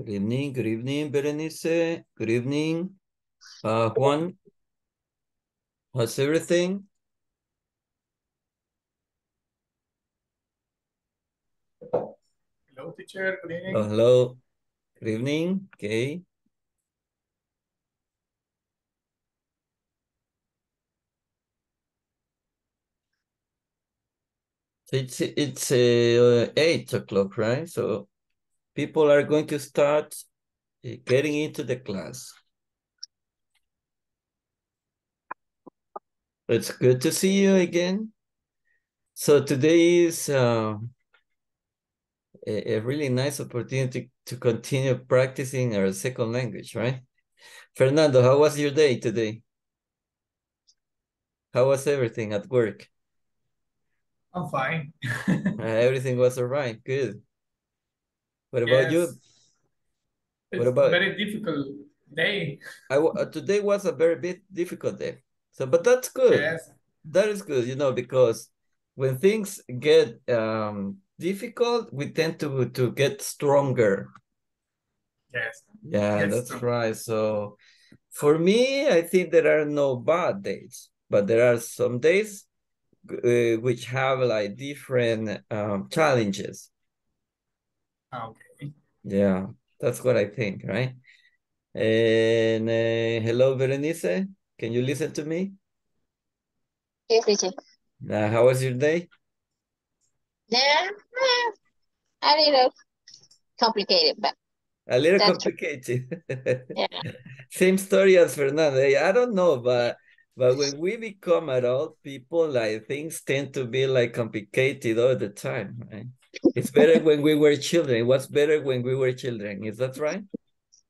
Good evening, good evening, Berenice. Good evening. Uh, Juan, how's everything? Hello, teacher. Good evening. Oh, hello. Good evening. Okay. It's it's uh, eight o'clock, right? So people are going to start uh, getting into the class. It's good to see you again. So today is uh, a, a really nice opportunity to continue practicing our second language, right? Fernando, how was your day today? How was everything at work? I'm fine. Uh, everything was all right. Good. What about you? Yes. What It's about- a very difficult day. I uh, today was a very bit difficult day. So, but that's good. Yes. That is good, you know, because when things get um difficult, we tend to to get stronger. Yes. Yeah, Yes, that's right. So for me, I think there are no bad days, but there are some days uh, which have like different um challenges. Okay. Yeah, that's what I think, right? And uh, hello, Berenice. Can you listen to me? Yes, teacher. Uh, how was your day? Yeah, a little complicated, but A little That's complicated. yeah, Same story as Fernando. I don't know, but but when we become adult people, like things tend to be like complicated all the time, right? It's better when we were children. It was better when we were children. Is that right?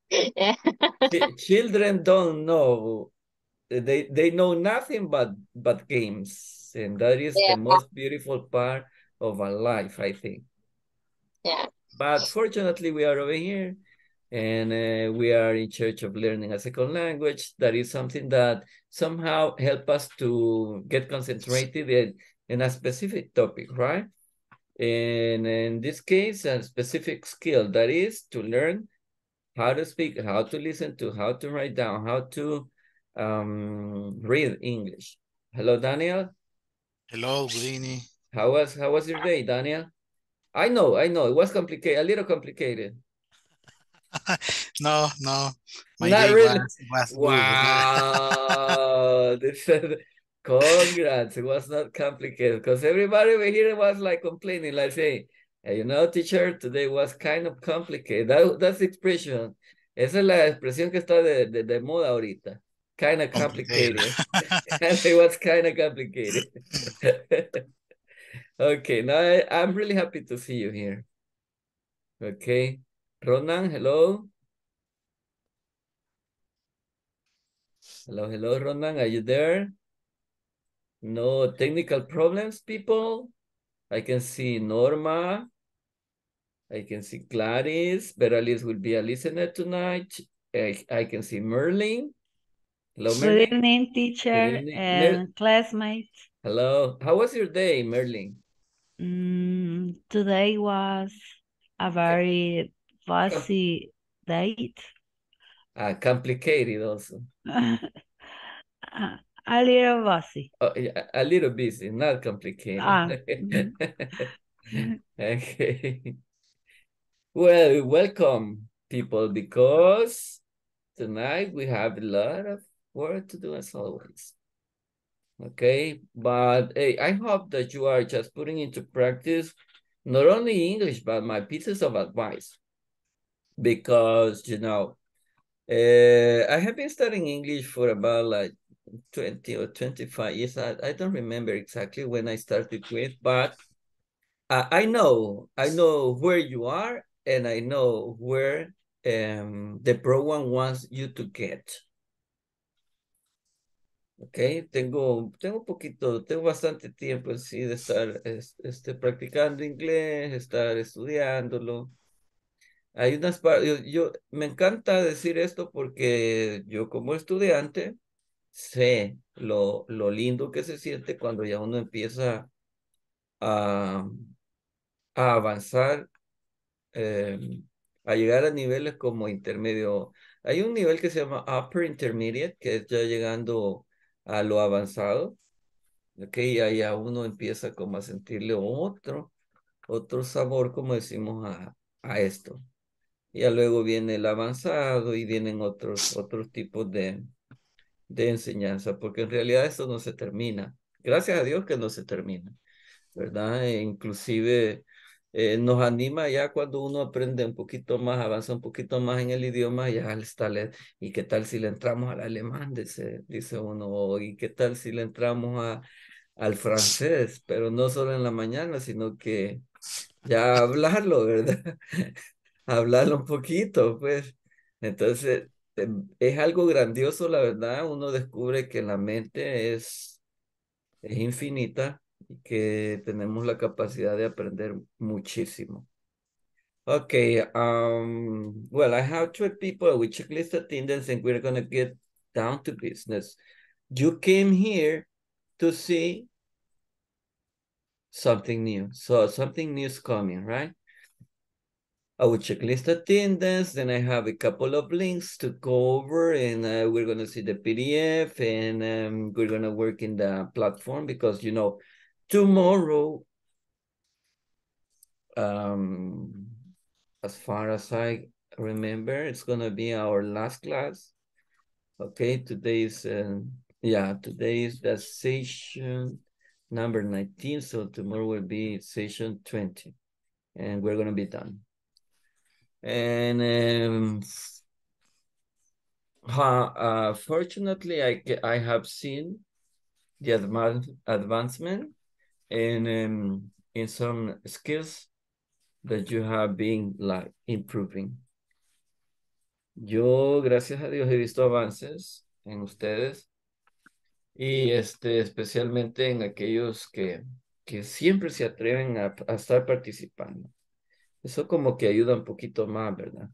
yeah, Ch- children don't know. They they know nothing but but games, and that is Yeah. the most beautiful part of our life, I think. yeah, But fortunately, we are over here and uh, we are in charge of learning a second language. That is something that somehow help us to get concentrated in, in a specific topic, right? And in this case, a specific skill that is to learn how to speak, how to listen to, how to write down, how to um, read English. Hello, Daniel. Hello, evening. How was how was your day, Daniel? I know, I know, it was complicated, a little complicated. No, no, my Not day really. was, was. Wow. Congrats. It was not complicated because everybody over here was like complaining, like saying, "Hey, you know, teacher, today was kind of complicated. That, that's the expression. Esa es la expresión que está de, de, de moda ahorita. Kind of complicated. it was kind of complicated. okay, now I, I'm really happy to see you here. Okay. Ronan, hello. Hello, hello, Ronan. Are you there? No technical problems, people. I can see Norma. I can see Gladys. Beralis will be a listener tonight. I, I can see Merlin. Hello, Good Merlin. evening, teacher evening. Mer- and classmates. Hello. How was your day, Merlin? Mm, today was a very fussy date. Ah, complicated also. a a little busy. Oh, yeah, a little busy, not complicated. Ah, okay. Well, welcome, people, because tonight we have a lot of work to do as always. Okay, but hey, I hope that you are just putting into practice not only English, but my pieces of advice. Because, you know, uh, I have been studying English for about like 20 or 25 years. I, I don't remember exactly when I started with, but I, I know, I know where you are and I know where um, the program wants you to get. Ok, tengo, tengo poquito, tengo bastante tiempo sí de estar es- este, practicando inglés, estar estudiándolo. Hay unas yo, yo- me encanta decir esto porque yo como estudiante sé lo, lo lindo que se siente cuando ya uno empieza a, a avanzar eh, a llegar a niveles como intermedio. Hay un nivel que se llama Upper Intermediate, que es ya llegando a lo avanzado. Ok, y ahí ya uno empieza como a sentirle otro, otro sabor, como decimos, a, a esto. Ya luego viene el avanzado y vienen otros, otros tipos de, de enseñanza, porque en realidad esto no se termina. Gracias a Dios que no se termina, ¿verdad? E inclusive eh, nos anima ya cuando uno aprende un poquito más, avanza un poquito más en el idioma, ya está, le, ¿y qué tal si le entramos al alemán? Dice, dice uno, ¿y qué tal si le entramos a, al francés? Pero no solo en la mañana, sino que ya hablarlo, ¿verdad? hablarlo un poquito, pues. Entonces, es algo grandioso, la verdad. Uno descubre que la mente es, es infinita y que tenemos la capacidad de aprender muchísimo. Okay, um, well, I have two people with checklist attendance and we're going to get down to business. You came here to see something new. So something new is coming, right? I will checklist attendance. Then I have a couple of links to go over and uh, we're going to see the PDF and um, we're going to work in the platform because, you know, tomorrow, um, as far as I remember, it's going to be our last class. Okay, today is, uh, yeah, today is the session number 19. So tomorrow will be session 20 and we're going to be done. And um, uh, fortunately, I, I have seen the advance, advancement in, um, in some skills that you have been like improving. Yo, gracias a Dios, he visto avances en ustedes y este, especialmente en aquellos que, que siempre se atreven a, a estar participando. Eso como que ayuda un poquito más, ¿verdad?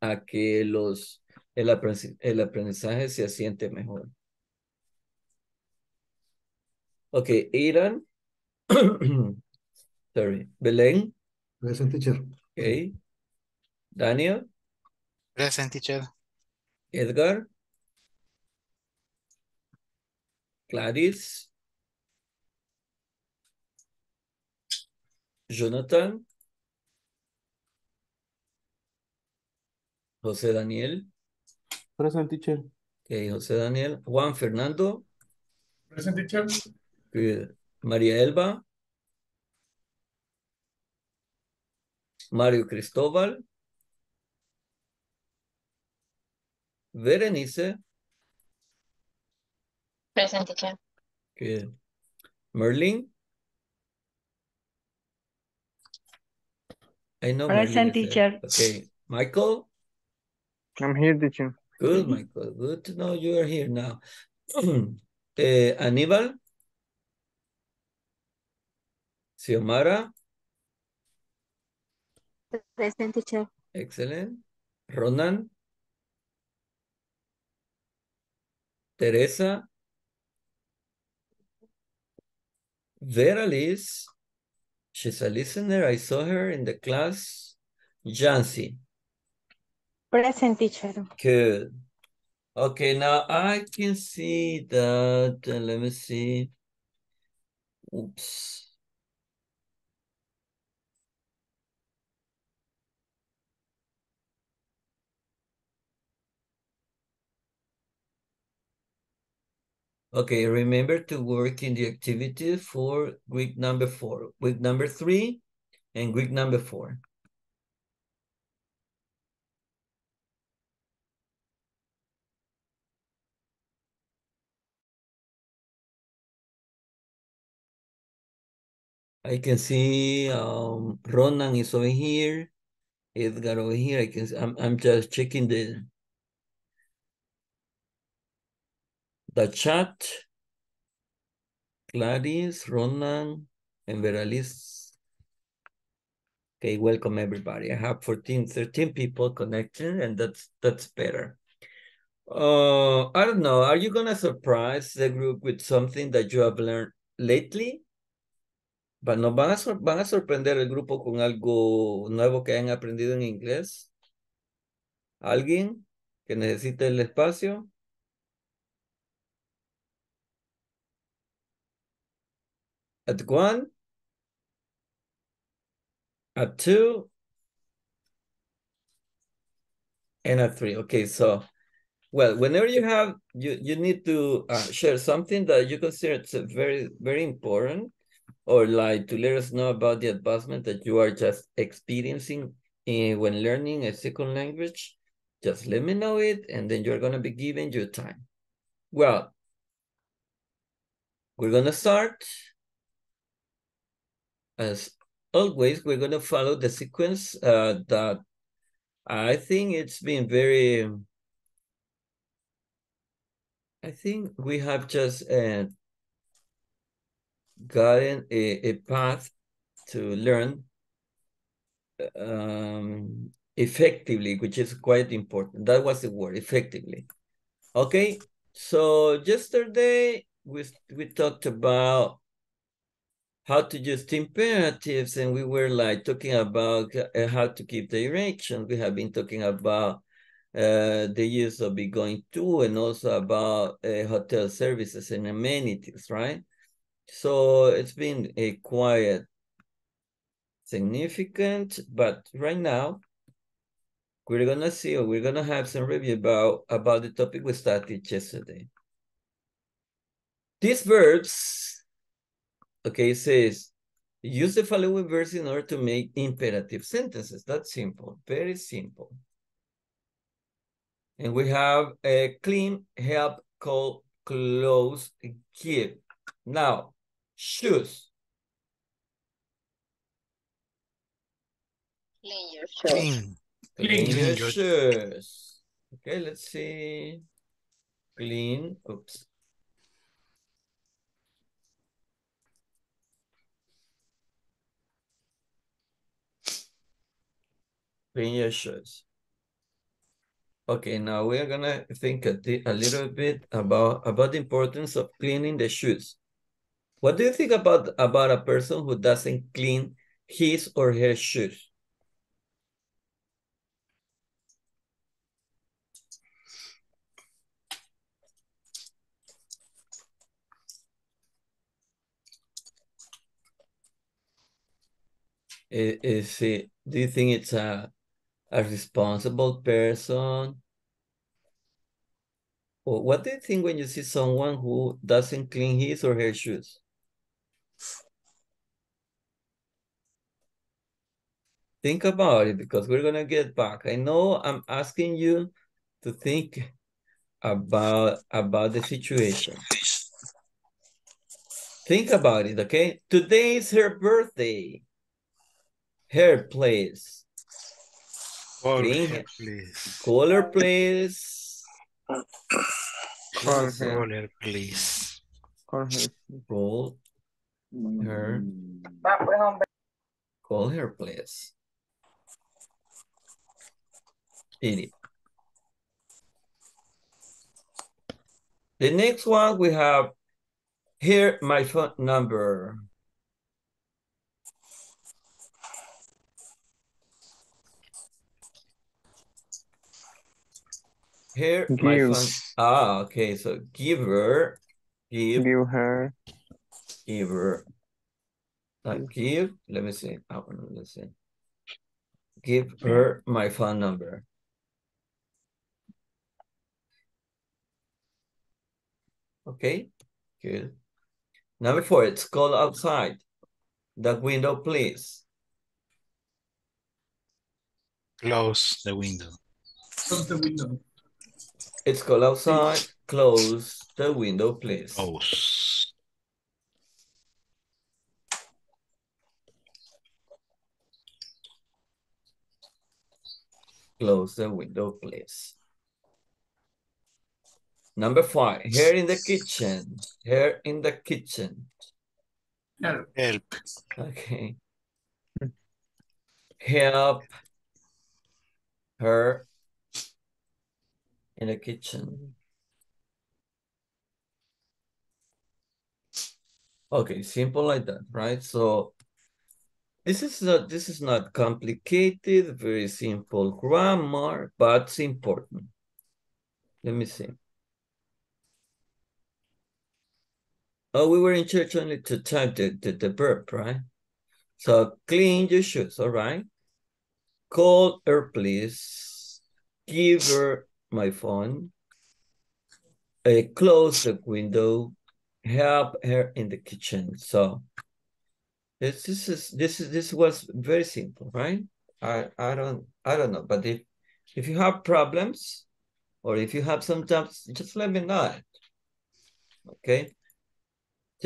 A que los, el, aprendizaje, el aprendizaje se asiente mejor. Ok, Irán. Sorry. Belén. Present teacher. Ok. Daniel. Present teacher. Edgar. Gladys. Jonathan. José Daniel. Present teacher. Ok, José Daniel. Juan Fernando. Present teacher. Good. María Elba. Mario Cristóbal. Berenice. Present teacher. Good. Merlin. I know Present teacher. Okay. Michael. I'm here teacher. Good, Michael. Good to know you are here now. eh, Aníbal. Xiomara. Present teacher. Excellent. Ronan. Teresa. Vera Liz. She's a listener. I saw her in the class. Jancy. Present teacher. Good. Okay, now I can see that. uh, let me see. Oops. Okay, remember to work in the activity for week number four, week number three, and week number four. I can see um, Ronan is over here, Edgar over here. I can. I'm. I'm just checking the the chat. Gladys, Ronan, and Veralis. Okay, welcome everybody. I have 14, 13 people connected, and that's that's better. Uh, I don't know. Are you gonna surprise the group with something that you have learned lately? ¿Nos van a, van a sorprender el grupo con algo nuevo que hayan aprendido en inglés? ¿Alguien que necesite el espacio? At one? At two? And at three. Okay, so, well, whenever you have, you, you need to uh, share something that you consider it's very, very important or like to let us know about the advancement that you are just experiencing in, when learning a second language. Just let me know it and then you're going to be given your time. Well, we're going to start. As always, we're going to follow the sequence uh, that I think it's been very. I think we have just uh, gotten a, a path to learn um, effectively, which is quite important. That was the word, effectively. Okay, so yesterday we we talked about how to use imperatives and we were like talking about uh, how to keep direction. We have been talking about uh, the use of be going to and also about uh, hotel services and amenities, right? So it's been a quiet significant, but right now we're gonna see or we're gonna have some review about about the topic we started yesterday. These verbs, okay, says use the following verbs in order to make imperative sentences. That's simple, very simple. And we have a clean, help, call, close, give. Now, shoes. Clean your shoes. Clean. Clean Clean your your- shoes. Okay, let's see. Clean, oops. Clean your shoes. Okay, now we are gonna think a, a little bit about about the importance of cleaning the shoes. What do you think about about a person who doesn't clean his or her shoes? Is it, do you think it's a, a responsible person? Or what do you think when you see someone who doesn't clean his or her shoes? Think about it because we're gonna get back. I know I'm asking you to think about about the situation. Think about it, okay? Today is her birthday. Her place. Call her, please. Call her place. Call Let me see. her. Call her, please. Call her. Call her. Call her, please. The next one we have here my phone number. Here my phone. Ah, okay. So give her, give, Give her. give her. Uh, give. Let me see. Oh, let's see. Give her my phone number. Okay, good. Number four, it's cold outside. The window, please. Close the window. Close the window. It's cold outside. Close the window, please. Close. Close the window, please. Number five, here in the kitchen. Here in the kitchen. Help. Help. Okay. Help her in the kitchen. Okay, simple like that, right? So this is not this is not complicated, very simple grammar, but it's important. Let me see. Oh, we were in church only to type the, the, the verb, right? So clean your shoes, all right? Call her, please. Give her my phone. Uh, close the window. Help her in the kitchen. So this, this is this is this was very simple, right? I I don't I don't know, but if if you have problems or if you have some doubts, just let me know. Okay.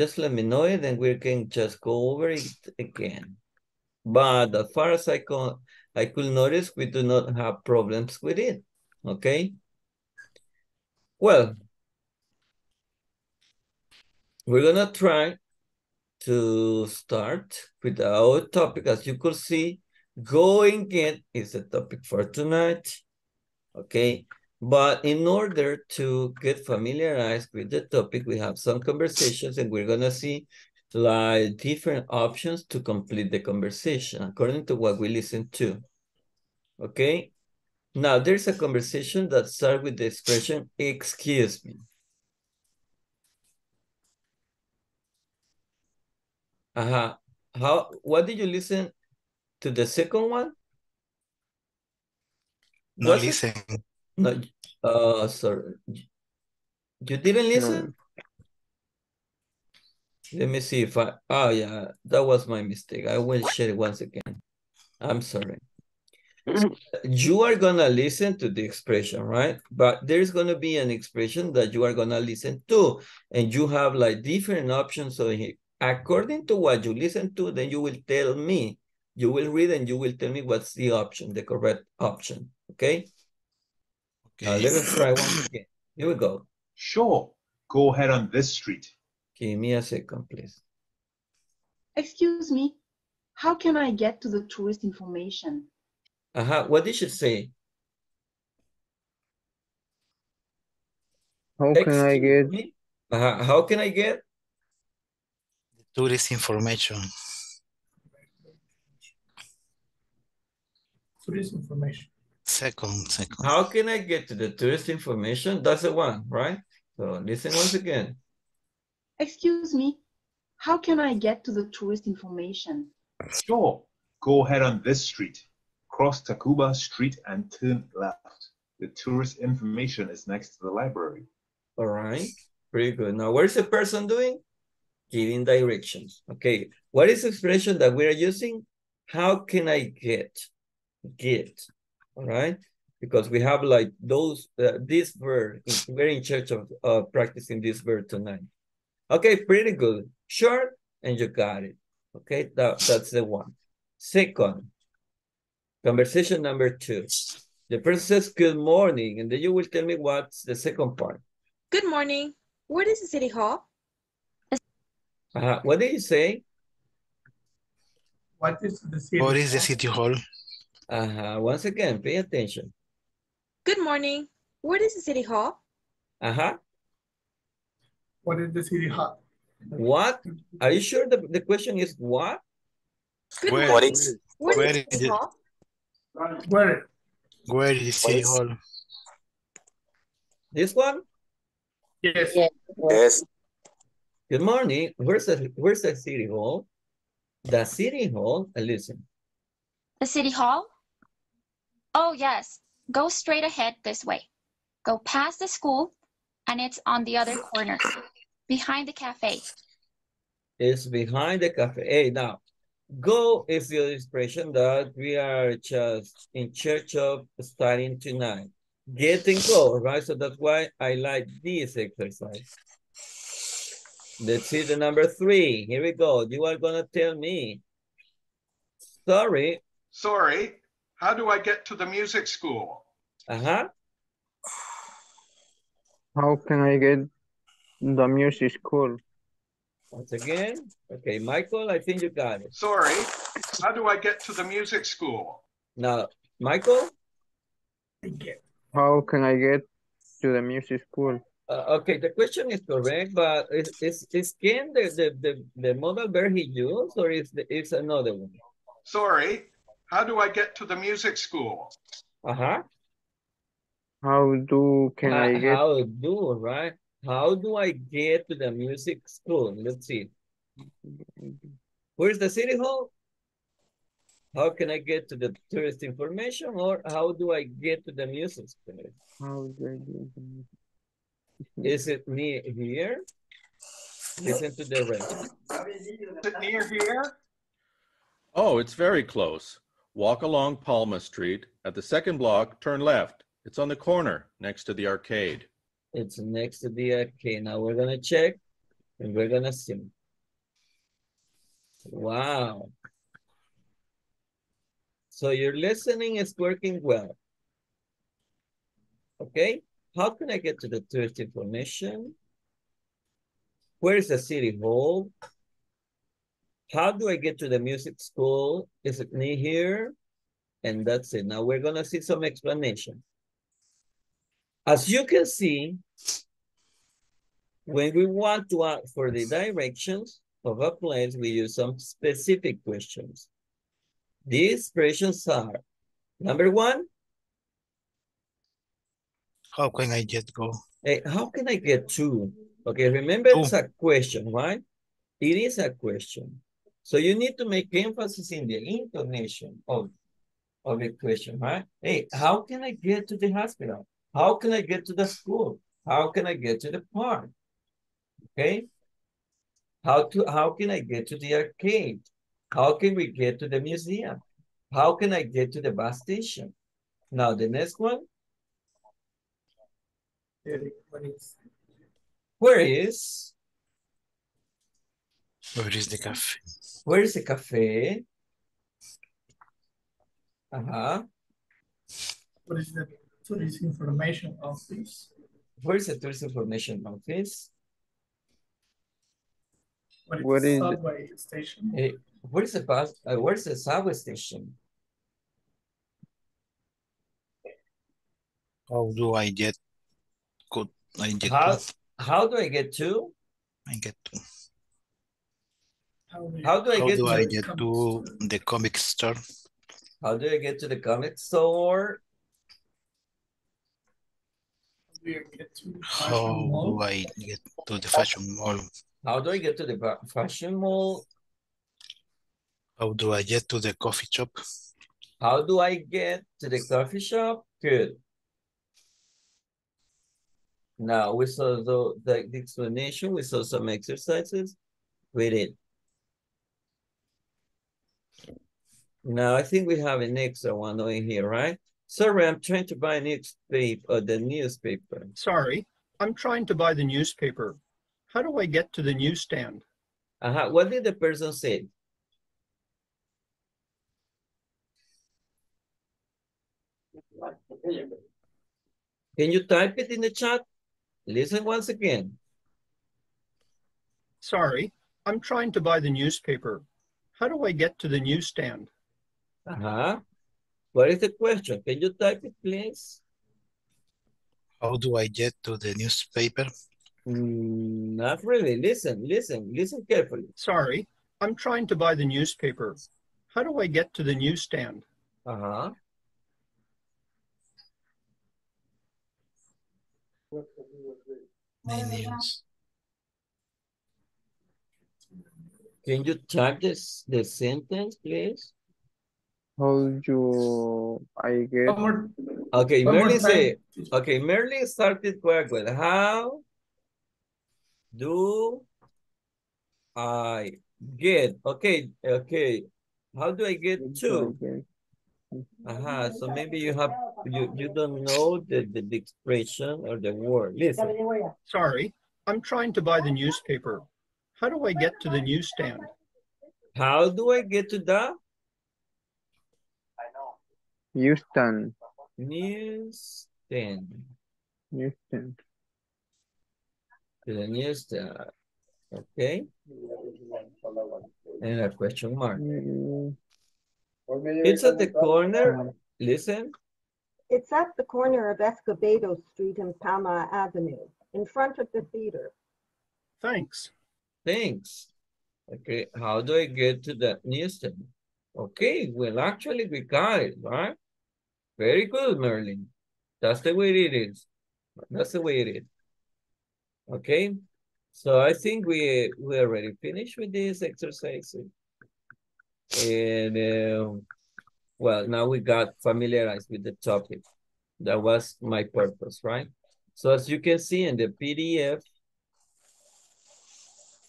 Just let me know it and we can just go over it again. But as far as I can I could notice we do not have problems with it. Okay. Well, we're gonna try to start with our topic. As you could see, going in is the topic for tonight. Okay. But in order to get familiarized with the topic, we have some conversations and we're gonna see like different options to complete the conversation according to what we listen to. Okay. Now there's a conversation that starts with the expression, excuse me. Uh-huh. How, what did you listen to the second one? No it- listen. No, uh, uh sorry. You didn't listen? Let me see if I, oh yeah, that was my mistake. I will share it once again. I'm sorry. So, you are gonna listen to the expression, right? But there's gonna be an expression that you are gonna listen to, and you have like different options. So according to what you listen to, then you will tell me. You will read and you will tell me what's the option, the correct option. Okay. Now let us try once again. Here we go. Sure, go ahead on this street. Give me a second, please. Excuse me, how can I get to the tourist information? Uh-huh. What did she say? How can I get me? Uh-huh. How can I get? The Tourist information. Tourist information. Second, second. How can I get to the tourist information? That's the one, right? So listen once again. Excuse me, how can I get to the tourist information? Sure, go ahead on this street. Cross Tacuba Street and turn left. The tourist information is next to the library. All right. Pretty good. Now, what is the person doing? Giving directions. Okay. What is the expression that we are using? How can I get? Get. All right. Because we have like those, uh, this verb, we're in church of uh, practicing this verb tonight. Okay, pretty good. Short, and you got it. Okay, that, that's the one. Second, conversation number two. The person says, good morning, and then you will tell me what's the second part. Good morning. What is the city hall? Uh, what did you say? What is the city? What is the city hall? Uh-huh. Once again, pay attention. Good morning. What is the city hall? Uh-huh. What is the city hall? What? Are you sure the, the question is what? Good Where- morning. is- What where is the is city it? hall? Where? Where is city hall? This one? Yes. Yes, Good morning. Where's the where's the city hall? The city hall, listen. The city hall? Oh, yes. Go straight ahead this way. Go past the school, and it's on the other corner, behind the cafe. It's behind the cafe. Hey, now, go is the expression that we are just in church of studying tonight. Get and go, right? So that's why I like this exercise. Let's see the number three. Here we go. You are gonna tell me. Sorry. Sorry, how do I get to the music school? Uh-huh. how can I get the music school? Once again. Okay, Michael, I think you got it. Sorry, how do I get to the music school? Now, Michael? Get. How can I get to the music school? Uh, okay, the question is correct, but is is is can the the the, the modal verb he used or is the, is another one? Sorry, how do I get to the music school? Uh-huh. How do can I get? How do, right? How do I get to the music school? Let's see. Where's the city hall? How can I get to the tourist information or how do I get to the music school? How do I get? to the- Is it near here? Listen to the rest. Is it near here? Oh, it's very close. Walk along Palma Street. At the second block, turn left. It's on the corner next to the arcade. It's next to the arcade. Now we're gonna check and we're gonna see. Wow. So your listening is working well. Okay, how can I get to the tourist information? Where is the city hall? How do I get to the music school? Is it near here? And that's it. Now we're gonna see some explanation. As you can see, when we want to ask for the directions of a place, we use some specific questions. These questions are, number one, How can I get go? eh, how can I get to? Okay, remember it's a question, right? It is a question. So you need to make emphasis in the intonation of, of the question, right? Hey, how can I get to the hospital? How can I get to the school? How can I get to the park? Okay. How to how can I get to the arcade? How can we get to the museum? How can I get to the bus station? Now the next one, Eric, what is- where is Where is the cafe? Where is the cafe? Uh-huh. What is the tourist information office? Where is the tourist information office? What What is is- subway station? Eh, where's the bus? Uh, where's the subway station? How do I get? Could I get? How to? how do I get to? I get to. How do I How get do to? I get to the comic store? How do I get to the comic store? you get to How do I get to the fashion mall? How do I get to the fashion mall? How do I get to the coffee shop? How do I get to the coffee shop? Good. Now we saw the, the, the explanation, we saw some exercises with it. Now I think we have an extra one over here, right? Sorry, I'm trying to buy a newspaper, uh, the newspaper. Sorry, I'm trying to buy the newspaper. How do I get to the newsstand? Uh-huh. What did the person say? Can you type it in the chat? Listen once again. Sorry, I'm trying to buy the newspaper. How do I get to the newsstand? Uh-huh. What is the question? Can you type it, please? How do I get to the newspaper? Mm, not really. Listen, listen, listen carefully. Sorry, I'm trying to buy the newspaper. How do I get to the newsstand? Uh-huh. News. Can you type this the sentence, please? How do I get? One more, Okay, One more Merly say, okay, Merly started quite well. How do I get? Okay, okay. How do I get to? Uh-huh. So maybe you have you you don't know the, the, the expression or the word. Listen. Sorry, I'm trying to buy the newspaper. How do I get to the newsstand? How do I get to the Houston. newsstand? Houston. To the newsstand. Okay. And a question mark. Mm, It's at the corner. Listen. It's at the corner of Escobedo Street and Palma Avenue. in front of the theater. Thanks. Thanks. Okay, how do I get to that newsstand? Okay, well, actually, we got it, right? Very good, Merlin. That's the way it is. That's the way it is. Okay, so I think we we already finished with this exercise. And um, well, now we got familiarized with the topic. That was my purpose, right? So as you can see in the PDF,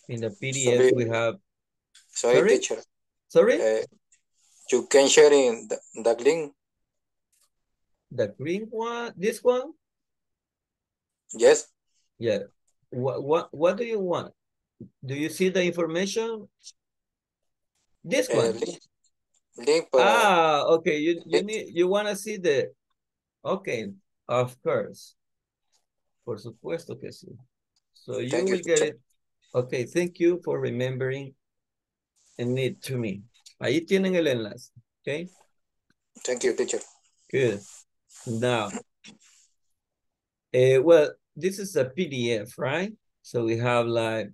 in the PDF Sorry. we have Sorry, Sorry? teacher. sorry Uh, you can share in the, the link. the green one, this one. Yes. Yeah. What what what do you want? Do you see the information? This Uh, one. link. Link. uh, Ah, okay. You you need you want to see the okay, of course. Por supuesto que sí. So you Thank you, will get teacher. it. Okay, thank you for remembering and it to me. Ahí tienen el enlace. Okay, Thank you, teacher. good. Now, uh, well, this is a PDF, right? So we have like,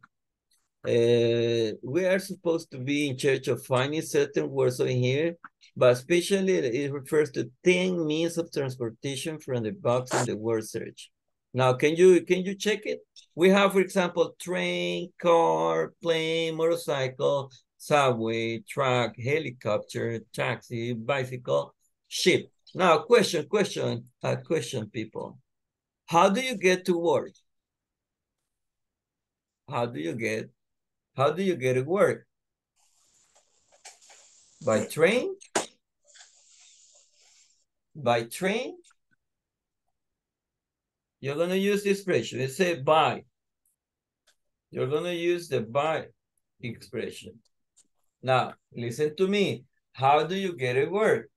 uh, we are supposed to be in charge of finding certain words in here, but especially it refers to 10 means of transportation from the box in the word search. Now, can you can you check it? We have, for example, train, car, plane, motorcycle, subway, truck, helicopter, taxi, bicycle, ship. Now, question, question, uh, question, people. How do you get to work? How do you get, how do you get to work? By train? By train? You're gonna use this expression. It say by. You're gonna use the by expression. Now, listen to me. How do you get to work?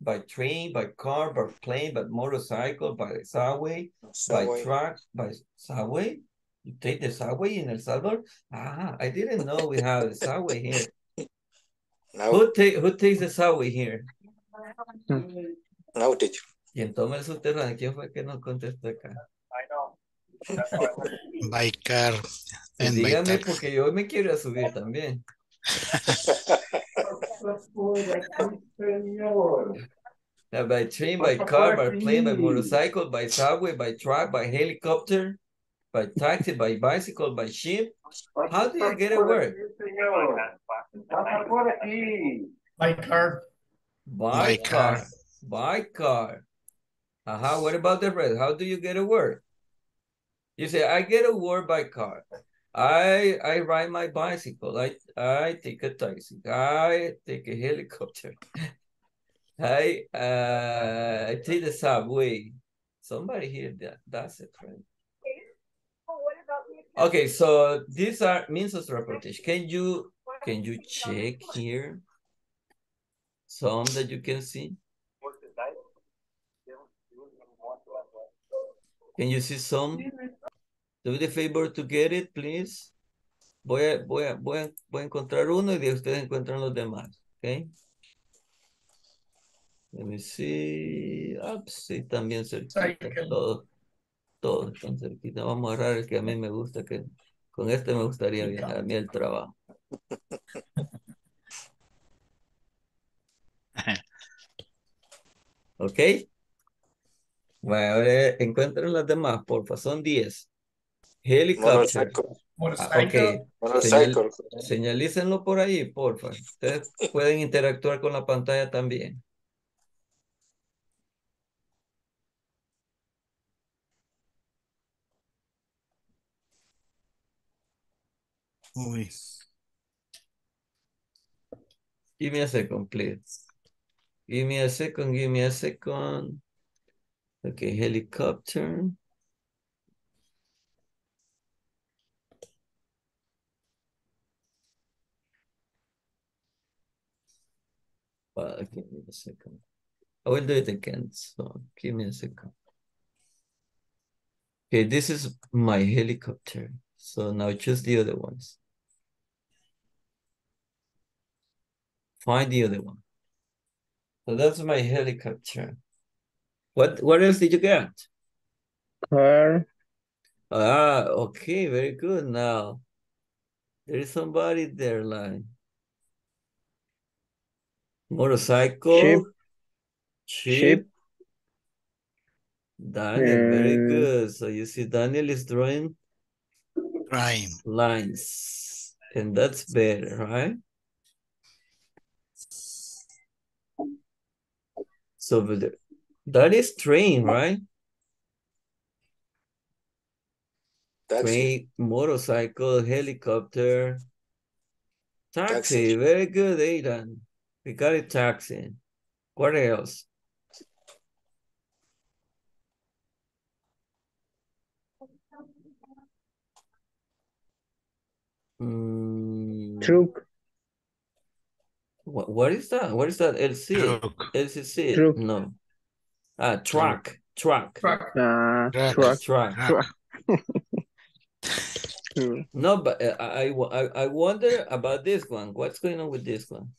By train, by car, by plane, by motorcycle, by subway, by Subway. truck, by subway? You take the subway in El Salvador? Ah, I didn't know we have a subway here. No, Who take who takes the subway here? no, teacher. ¿Quién toma el subterráneo? ¿Quién fue que nos contestó acá? By car and by Dígame porque yo me quiero subir también. Uh, by train, by car, by plane, by motorcycle, by subway, by truck, by helicopter, by taxi, by bicycle, by ship. How do you get to work? By car. By, By car. car. By car. Uh-huh. What about the rest? How do you get a word? You say, I get a word by car. I I ride my bicycle. I I take a taxi. I take a helicopter. I uh I take the subway. Somebody here that that's it, right? Okay, so these are means of transportation. Can you can you check here? Some that you can see. Can you see some? Do me the favor to get it, please. Voy a, voy a, voy a, voy a encontrar uno y de ustedes encuentran los demás, ¿ok? Let me see. Ah, pues sí, también cerquita. Todos, todos están cerquita. Vamos a agarrar el que a mí me gusta, que con este me gustaría viajar a mí el trabajo. ¿Ok? Bueno, encuentren las demás, porfa. Son 10. Helicopter. Motorcycle. Ah, ok. Motorcycle. Señal- señalícenlo por ahí, porfa. Ustedes pueden interactuar con la pantalla también. Uy. Give me a second, please. Give me a second, give me a second. Okay, helicopter. Uh, give me a second. I will do it again, so give me a second. Okay, this is my helicopter. So now choose the other ones. Find the other one. So that's my helicopter. What what else did you get? Car, Ah, okay, very good. Now, there is somebody there, line. Motorcycle. Sheep. Sheep. Sheep. Daniel, very Uh, good. So you see, Daniel is drawing Crime. lines, and that's better, right? So the- that is train, right? Taxi. Train, motorcycle, helicopter, taxi. Taxi. Very good, Aidan. We got it, taxi. What else? Mm, Truck. What, what is that? What is that? LC? Truck. LCC? Truck. No. Ah, truck. Truck. Truck. Uh, Truck. truck. Truck. Truck. No, but uh, I, I, I I wonder about this one. What's going on with this one?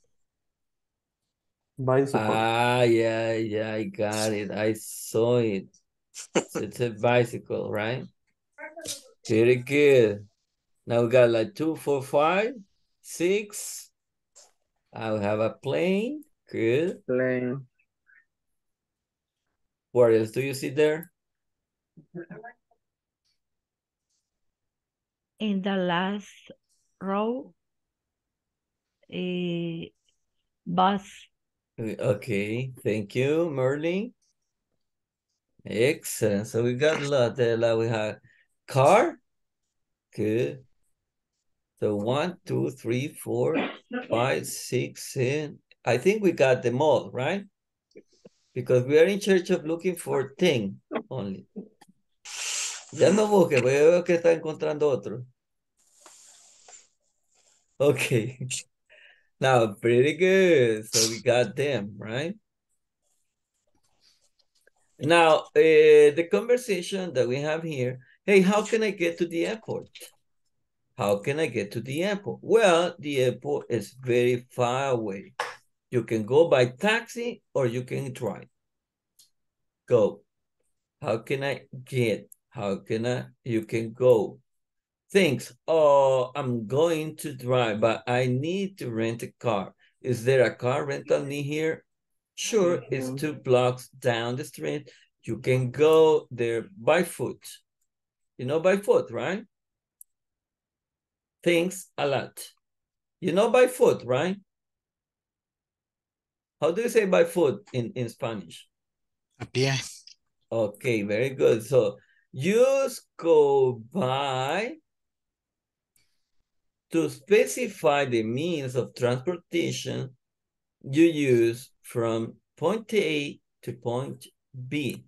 Bicycle. Ah, yeah, yeah, I got it. I saw it. It's a bicycle, right? Very good. Now we got like two, four, five, six. I have a plane. Good. Plane. What else do you see there? In the last row, a bus. Okay, thank you, Merlin. Excellent. So we got a lot there. Like we have car. Good. So one, two, three, four, five, six, seven. I think we got them all, right? Because we are in church of looking for thing only. Ya no busque, porque que está encontrando otro. Okay. Now, pretty good. So we got them, right? Now, uh, the conversation that we have here, hey, how can I get to the airport? How can I get to the airport? Well, the airport is very far away. You can go by taxi or you can drive. Go. How can I get? How can I? You can go. Things. Oh, I'm going to drive, but I need to rent a car. Is there a car rental near here? Sure, it's Mhm. two blocks down the street. You can go there by foot. You know, by foot, right? Thanks a lot. You know, by foot, right? How do you say by foot in, in Spanish? A pie. Okay, very good. So use go by to specify the means of transportation you use from point A to point B.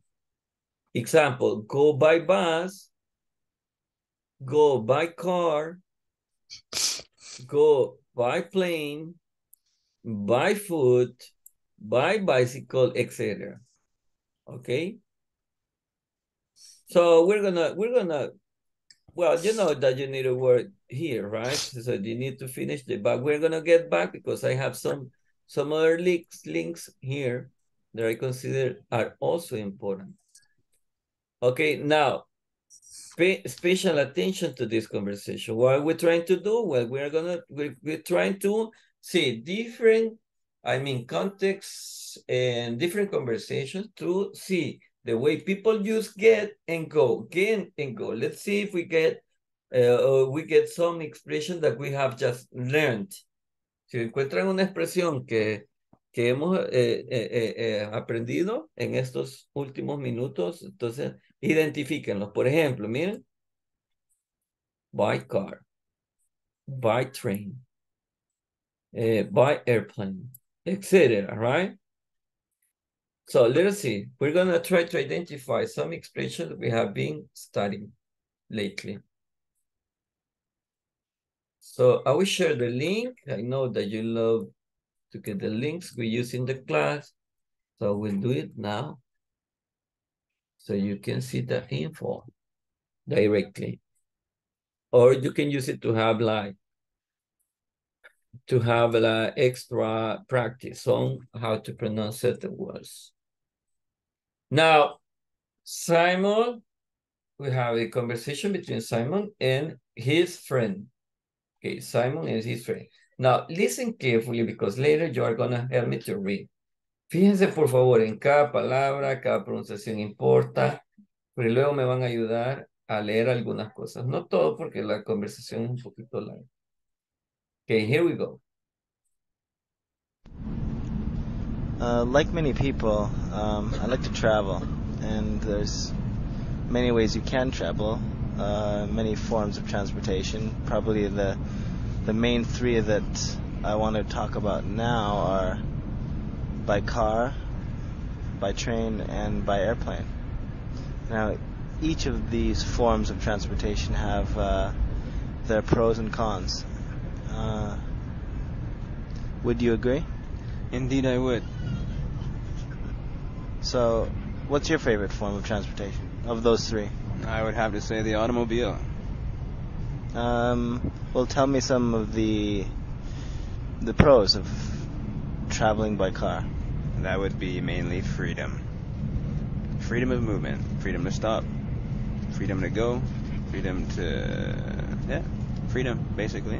Example, go by bus, go by car, go by plane, by foot, by bicycle, etc. Okay? So we're gonna we're gonna well, you know that you need a word here, right? So you need to finish the but we're gonna get back because I have some some other links links here that I consider are also important. Okay, now pay special attention to this conversation. What are we trying to do? Well, we're gonna we're, we're trying to see different, I mean, contexts and different conversations to see the way people use get and go, get and go. Let's see if we get uh, we get some expression that we have just learned. Si encuentran una expresión que, que hemos eh, eh, eh, eh, aprendido en estos últimos minutos, entonces identifíquenlos. Por ejemplo, miren, by car, by train, eh, by airplane, etc. Right? So let's see. We're gonna try to identify some expressions we have been studying lately. So I will share the link. I know that you love to get the links we use in the class. So we'll do it now. So you can see the info directly. Or you can use it to have like, to have like extra practice on how to pronounce certain words. Now, Simon, we have a conversation between Simon and his friend. Okay, Simon and his friend. Now, listen carefully because later you are gonna help me to read. Fíjense por favor en cada palabra, cada pronunciación importa, pero luego me van a ayudar a leer algunas cosas. No todo porque la conversación es un poquito larga. Okay, here we go. Uh, like many people, um, I like to travel, and there's many ways you can travel, uh, many forms of transportation. Probably the the main three that I want to talk about now are by car, by train, and by airplane. Now, each of these forms of transportation have uh, their pros and cons. Uh, would you agree? Indeed, I would. So, what's your favorite form of transportation of those three? I would have to say the automobile. Um, well, tell me some of the the pros of traveling by car. That would be mainly freedom. Freedom of movement, freedom to stop, freedom to go, freedom to yeah, freedom basically.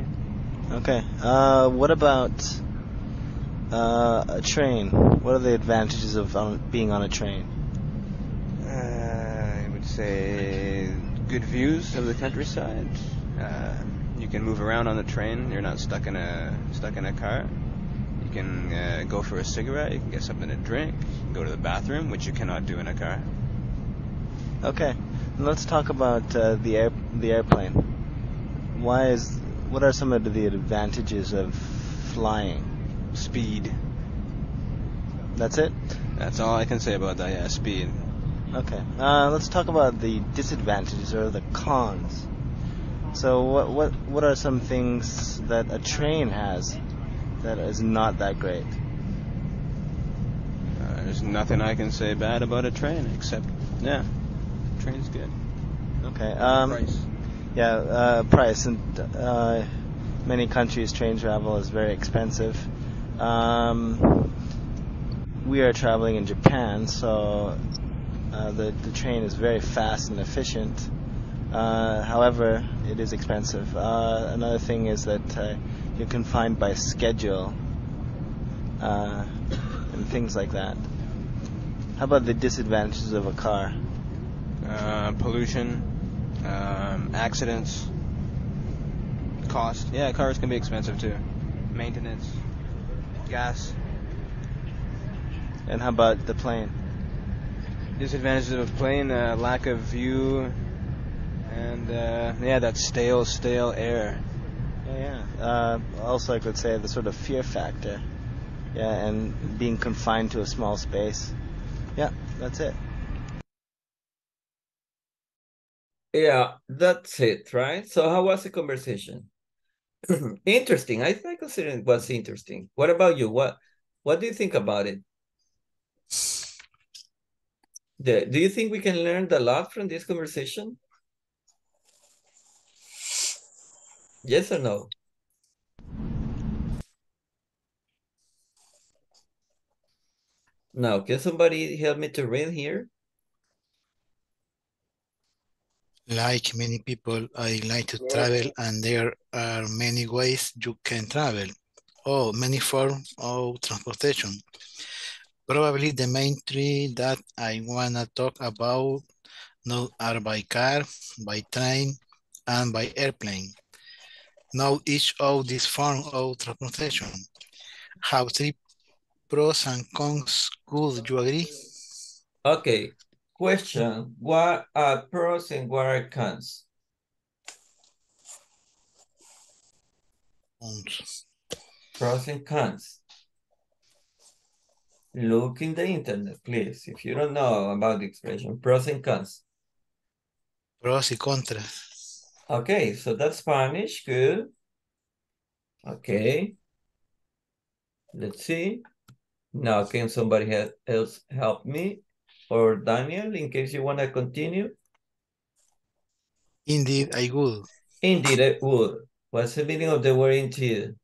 Okay. Uh, what about uh, a train? What are the advantages of on, being on a train? Uh, I would say good views of the countryside. Uh, you can move around on the train. You're not stuck in a stuck in a car. You can uh, go for a cigarette. You can get something to drink. You can go to the bathroom, which you cannot do in a car. Okay. Let's talk about uh, the air the airplane. Why is what are some of the advantages of flying? Speed. That's it. That's all I can say about that. Yeah, speed. Okay. Uh, let's talk about the disadvantages or the cons. So what what what are some things that a train has that is not that great? Uh, there's nothing I can say bad about a train except yeah, train's good. Okay. Um, Price. Yeah, uh, price and uh, many countries train travel is very expensive. Um, we are traveling in Japan, so uh, the the train is very fast and efficient. Uh, however, it is expensive. Uh, another thing is that uh, you're confined by schedule and things like that. How about the disadvantages of a car? Pollution, um, accidents, cost. Yeah, cars can be expensive too. Maintenance, gas. And how about the plane? Disadvantages of a plane: uh, lack of view, and uh, yeah, that stale, stale air. Yeah, yeah. Uh, also, I could say the sort of fear factor. Yeah, and being confined to a small space. Yeah, that's it. Yeah, that's it, right? So how was the conversation? interesting. I, consider it was interesting. What about you? What what do you think about it? The, do you think we can learn a lot from this conversation? Yes or no? Now, can somebody help me to read here? Like many people, I like to travel and there are many ways you can travel. Oh, many forms of transportation. Probably the main three that I wanna talk about now are by car, by train, and by airplane. Now each of these forms of transportation have three pros and cons. Could you agree? Okay, question. What are pros and what are cons? Pros and cons. Look in the internet, please. If you don't know about the expression, pros and cons. Pros y contras. Okay, so that's Spanish. Good. Okay. Let's see. Now, can somebody else help me? Or Daniel, in case you want to continue? Indeed, I would. Indeed, I would. What's the meaning of the word indeed?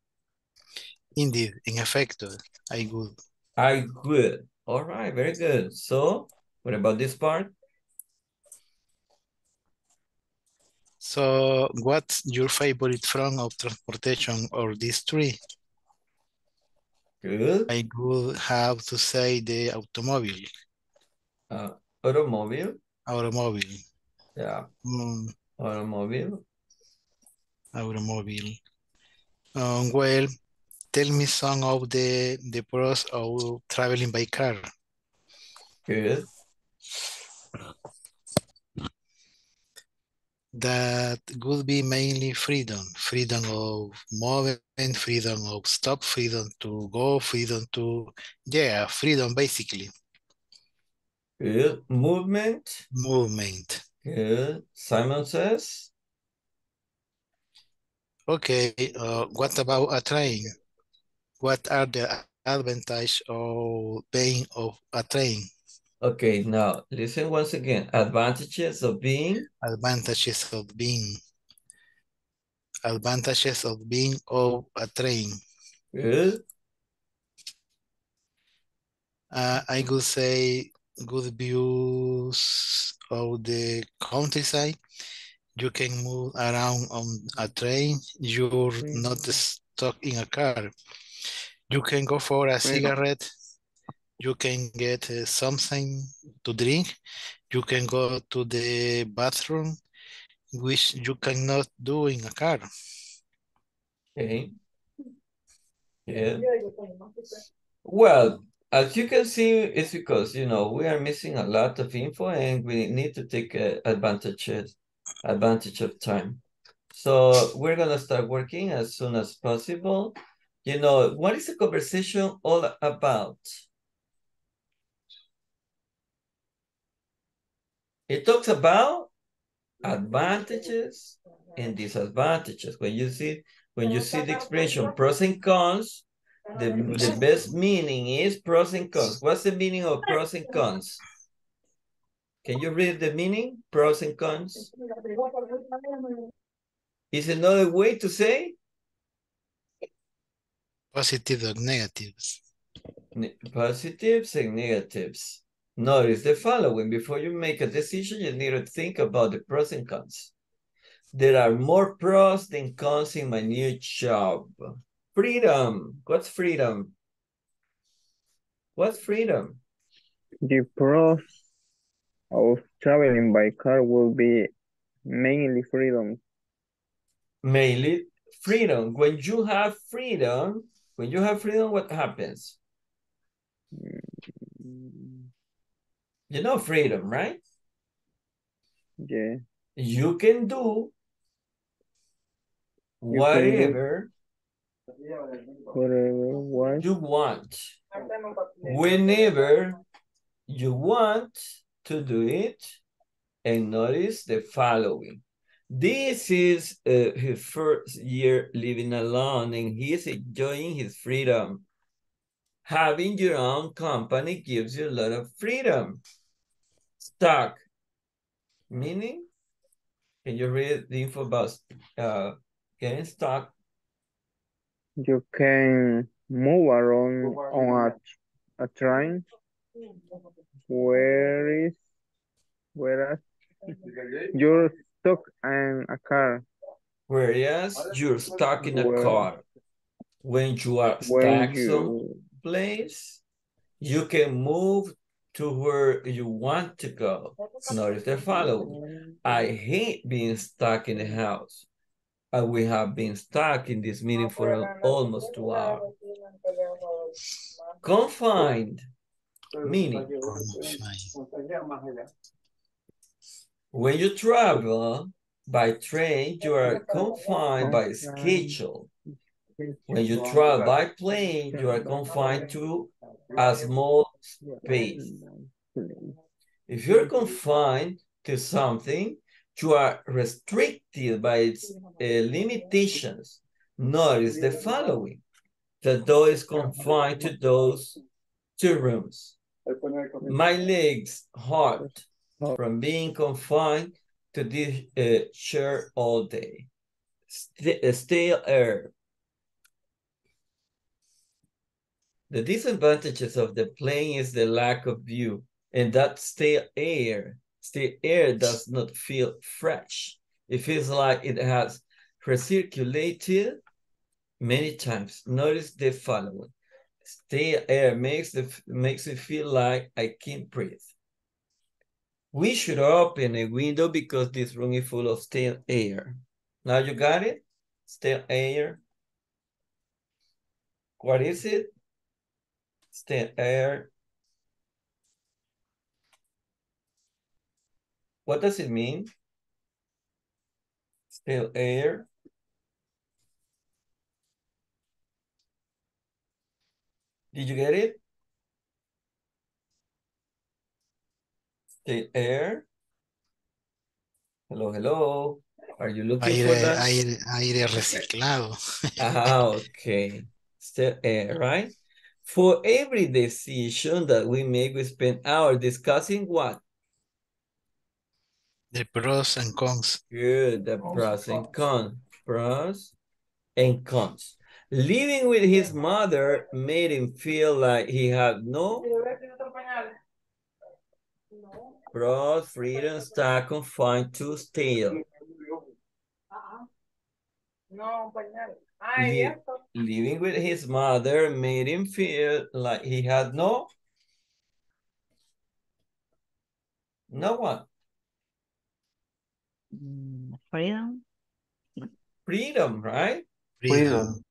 Indeed, in effect, I would. I would. All right, very good. So, what about this part? So what's your favorite form of transportation or these three? Good. I would have to say the automobile. Uh, automobile. Automobile. Yeah. Mm, Automobile. automobile. Um, well, tell me some of the the pros of traveling by car. Good. That would be mainly freedom, freedom of movement, freedom of stop, freedom to go, freedom to, yeah, freedom basically, Good. Movement. movement. Good. Simon says. Okay, uh, what about a train? What are the advantage of being of a train? Okay, now listen once again. Advantages of being. Advantages of being. Advantages of being of a train. Good. Uh, I would say good views of the countryside. You can move around on a train. You're not stuck in a car. You can go for a cigarette. You can get uh, something to drink. You can go to the bathroom, which you cannot do in a car. Okay. Yeah. Well, as you can see, it's because, you know, we are missing a lot of info and we need to take uh, advantages, advantage of time. So we're going to start working as soon as possible. You know, what is the conversation all about? It talks about advantages and disadvantages. When you see when you see the expression pros and cons, the, the best meaning is pros and cons. What's the meaning of pros and cons? Can you read the meaning? Pros and cons? Is another way to say Positive or negatives. ne- positives and negatives. Notice the following. Before you make a decision, you need to think about the pros and cons. There are more pros than cons in my new job. Freedom. What's freedom? What's freedom? The pros of traveling by car will be mainly freedom. Mainly freedom. When you have freedom, when you have freedom, what happens? Mm. You know freedom, right? Yeah. You can do You can do- whatever Whatever what? you want. Whenever you want to do it, and notice the following. This is uh, his first year living alone, and he is enjoying his freedom. Having your own company gives you a lot of freedom. Stock, meaning, can you read the info about uh, getting stock? You can move around on a, a train. Where is whereas you're stuck in a car. Whereas you're stuck in a Where- car. When you are When stuck you someplace, you can move to where you want to go. Notice the following. I hate being stuck in the house. And we have been stuck in this meeting for almost two hours. Confined, meaning when you travel by train, you are confined by schedule. When you travel by plane, you are confined to a small space. If you're confined to something, you are restricted by its uh, limitations. Notice the following. The door is confined to those two rooms. My legs hurt from being confined to this uh, chair all day. St uh, stale air. The disadvantages of the plane is the lack of view and that stale air, stale air does not feel fresh. It feels like it has recirculated many times. Notice the following. Stale air makes the makes it feel like I can't breathe. We should open a window because this room is full of stale air. Now you got it? Stale air. What is it? Stale air. What does it mean? Still air. Did you get it? Still air. Hello, hello. Are you looking for Aire, that? aire, aire reciclado. Ah, okay. Still air, right? For every decision that we make, we spend hours discussing what? The pros and cons. Good, the pros and cons. Pros and cons. Living with his mother made him feel like he had no pros, freedom, stuck, confined to stale. No, pañal. Li- living with his mother made him feel like he had no no what Mm, Mm, freedom. freedom right Freedom.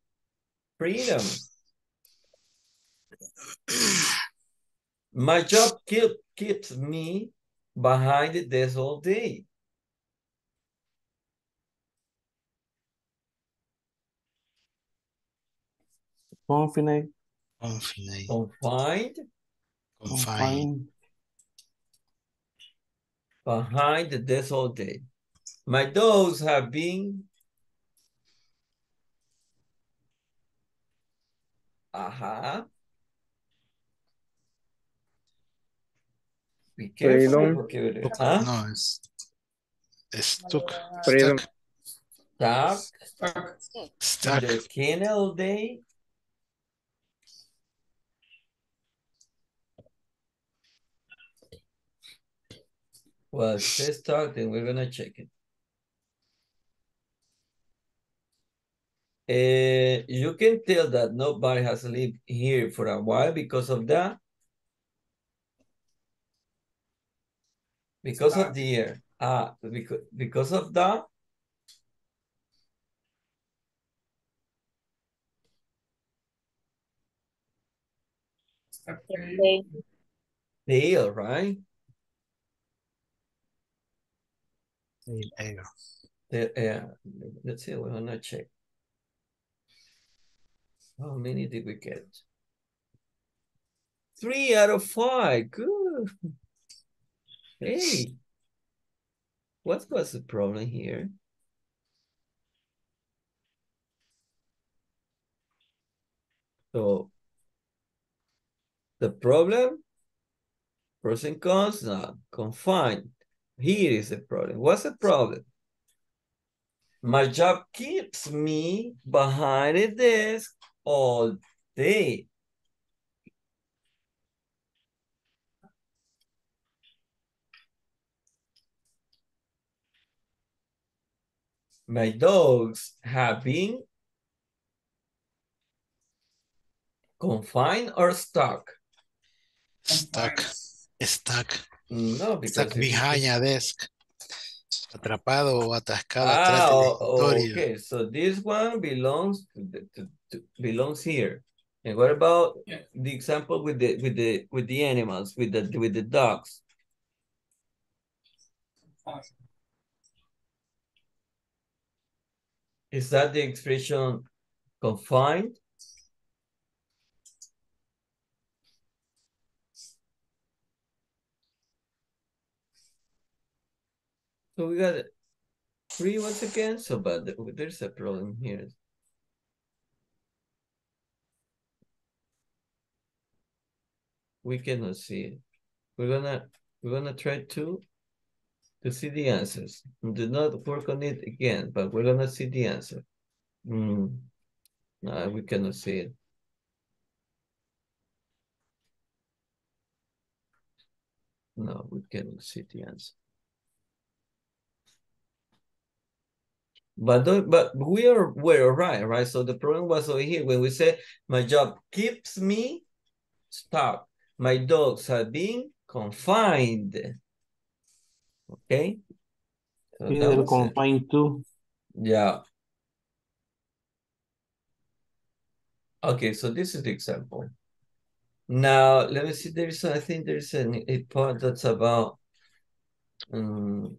freedom my job keep, keeps me behind this all day Confined. Confined. confined Confined. behind this all day my dogs have been uh-huh Be careful Freedom. porque- ¿Ah? No, es, stuck. Stuck. Stuck Stuck. the kennel day. Well, it says stuck, then we're gonna check it. Uh, you can tell that nobody has lived here for a while because of that. Because of the air. Ah, because, because of that. Tail, right? Air. The air. Let's see, we're gonna check. How many did we get? Three out of five. Good. Hey. What was the problem here? So the problem, pros and cons, not confined. Here is the problem. What's the problem? My job keeps me behind a desk all day. My dogs have been confined or stuck? Stuck. Stuck. No, because Stuck behind a desk. Atrapado o atascado Ah, atrás oh, okay. So this one belongs to, the, to belongs here. And what about the example with the with the with the animals, with the with the dogs? Is that the expression confined? So we got three once again. So, but there's a problem here. We cannot see it. We're gonna we're gonna try to to see the answers. Do not work on it again, but we're gonna see the answer. Mm. No, we cannot see it. No, we cannot see the answer. But don't, but we are we're right, right? So the problem was over here when we say my job keeps me stuck. My dogs have been confined. Okay. So that Either was it. confined to. Yeah. Okay, so this is the example. Now, let me see. There is, I think there is an, a part that's about, um,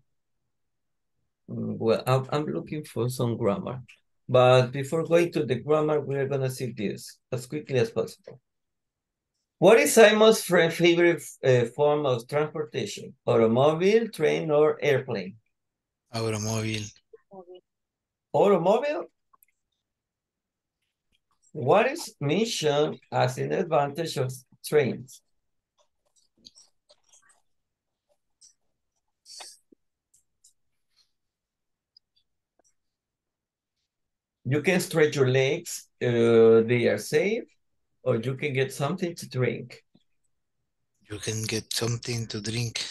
well, I'm, I'm looking for some grammar. But before going to the grammar, we're going to see this as quickly as possible. What is Simon's favorite uh, form of transportation? Automobile, train, or airplane? Automobile. Automobile? What is mentioned as an advantage of trains? You can stretch your legs, uh, they are safe, or you can get something to drink. You can get something to drink.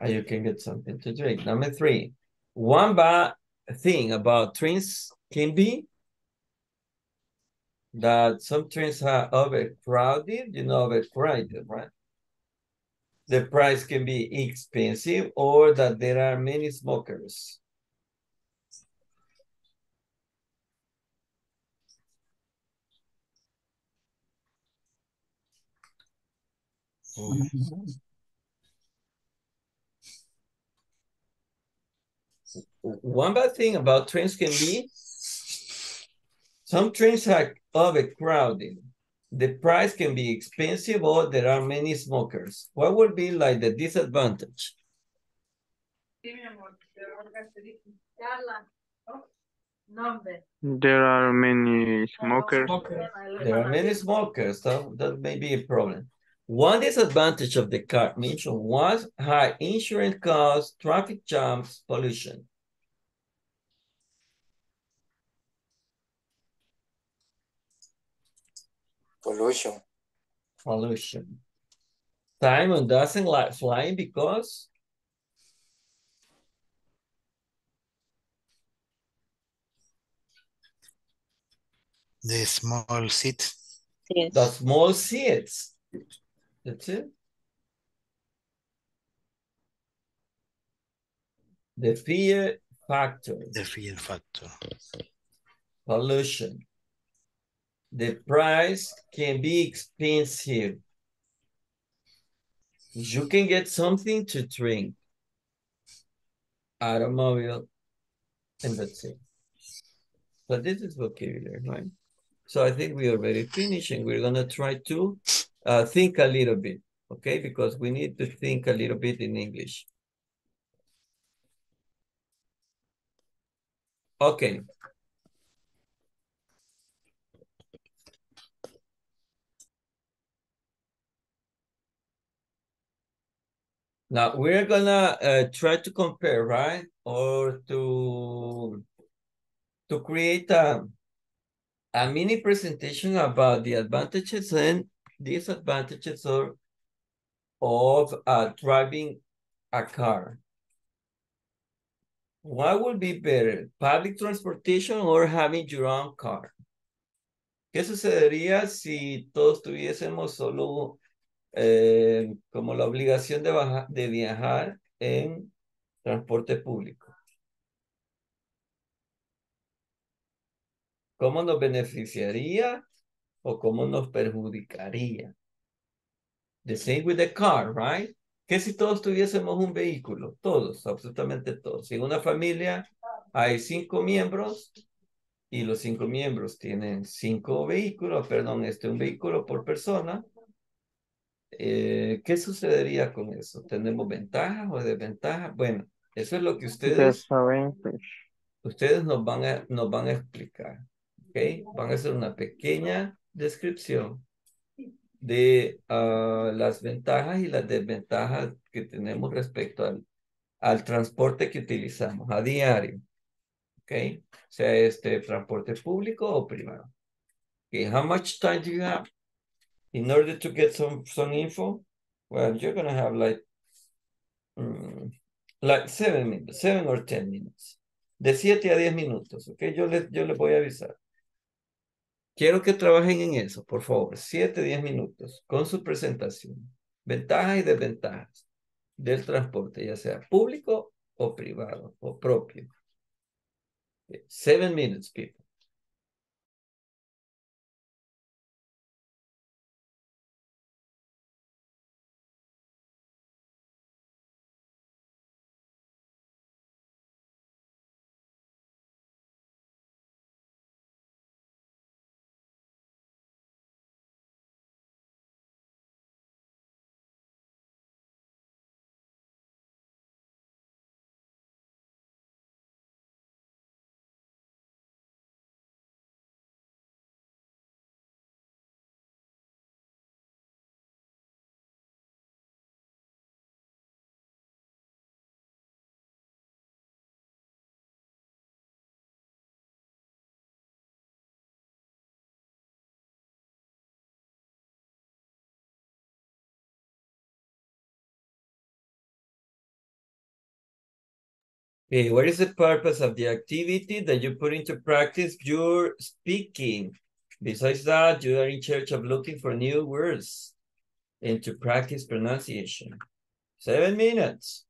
And you can get something to drink. Number three, one bad thing about trains can be that some trains are overcrowded, you know, overcrowded, right? The price can be expensive or that there are many smokers. Mm-hmm. One bad thing about trains can be some trains are overcrowded. The price can be expensive or there are many smokers. What would be like the disadvantage? There are many smokers. There are many smokers, so that may be a problem. One disadvantage of the car mentioned was high insurance costs, traffic jams, pollution. Pollution. Pollution. Simon doesn't like flying because The small seat. the small seats. That's it. The fear factor. The fear factor. Pollution. The price can be expensive. You can get something to drink. Automobile. And that's it. But this is vocabulary, right? So I think we are already finished and we're gonna try to uh, think a little bit, okay? Because we need to think a little bit in English. Okay. Now we're gonna uh, try to compare, right? Or to to create a, a mini presentation about the advantages and disadvantages of, driving a car. What would be better, public transportation or having your own car? ¿Qué sucedería si todos tuviésemos solo eh, como la obligación de, baja- de viajar en transporte público? ¿Cómo nos beneficiaría o cómo nos perjudicaría? The same with the car, right? ¿Qué si todos tuviésemos un vehículo? Todos, absolutamente todos. Si en una familia hay cinco miembros y los cinco miembros tienen cinco vehículos, perdón, este un vehículo por persona, eh, ¿qué sucedería con eso? ¿Tenemos ventajas o desventajas? Bueno, eso es lo que ustedes, ustedes nos van a, nos van a explicar. ¿Ok? Van a hacer una pequeña descripción de ah, las ventajas y las desventajas que tenemos respecto al, al transporte que utilizamos a diario. ¿Ok? Sea este transporte público o privado. Okay, how much time do you have in order to get some, some info? Well, you're gonna have like, mm, like seven minutes, seven or ten minutes. De 7 a 10 minutos, ¿ok? Yo les, yo les voy a avisar. Quiero que trabajen en eso, por favor. 7 a 10 minutos con su presentación. Ventajas y desventajas del transporte, ya sea público o privado o propio. Seven minutes, people. Okay, what is the purpose of the activity that you put into practice your speaking? Besides that, you are in charge of looking for new words and to practice pronunciation. Seven minutes.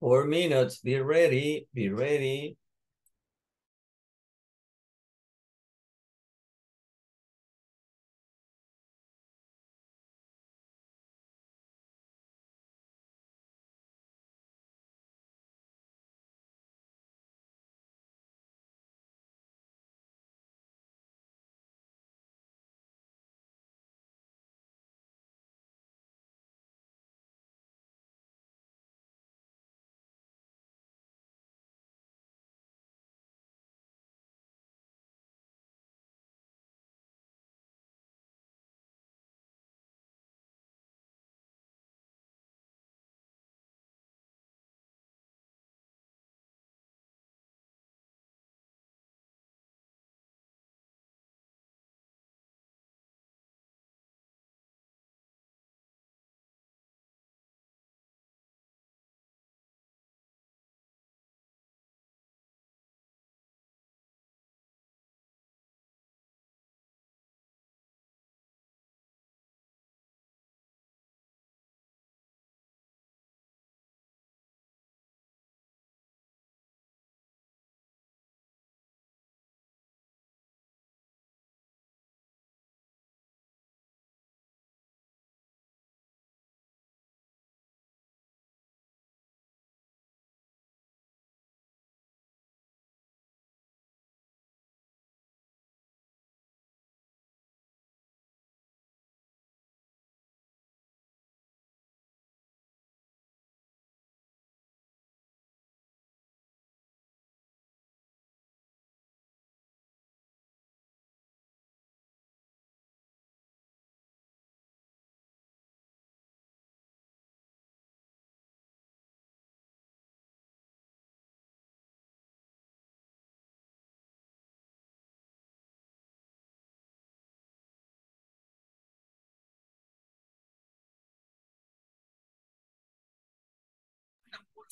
Four minutes. Be ready. Be ready.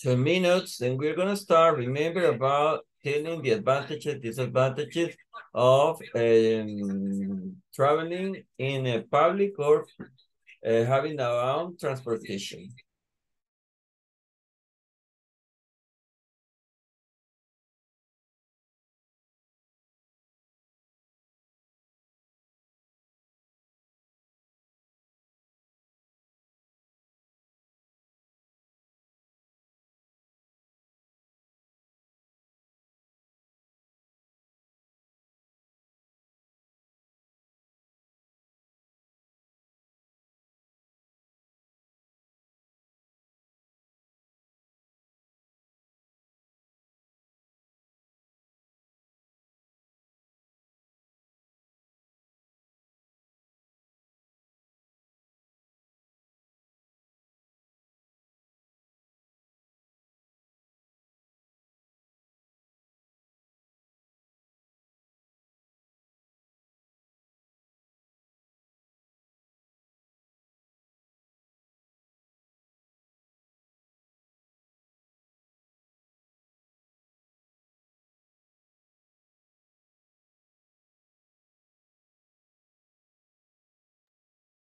Two minutes, then we're gonna start. Remember about telling the advantages, disadvantages of um, traveling in a public or uh, having our own transportation.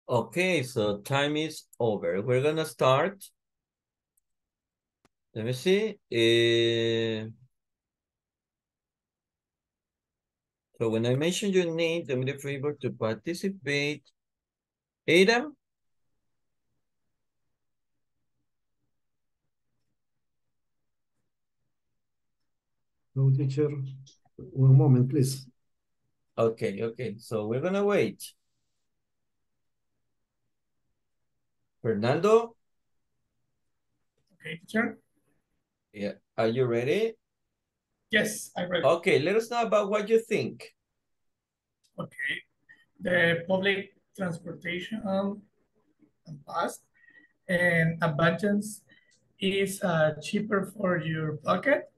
Okay, so time is over. We're gonna start. Let me see. Eh, so when I mention your name, do me the favor to participate. Adam? No, teacher. One moment, please. Okay, okay. So we're gonna wait. Fernando? Okay, teacher. Yeah. Are you ready? Yes, I'm ready. Okay, let us know about what you think. Okay. The public transportation um, and bus and abundance is uh, cheaper for your pocket.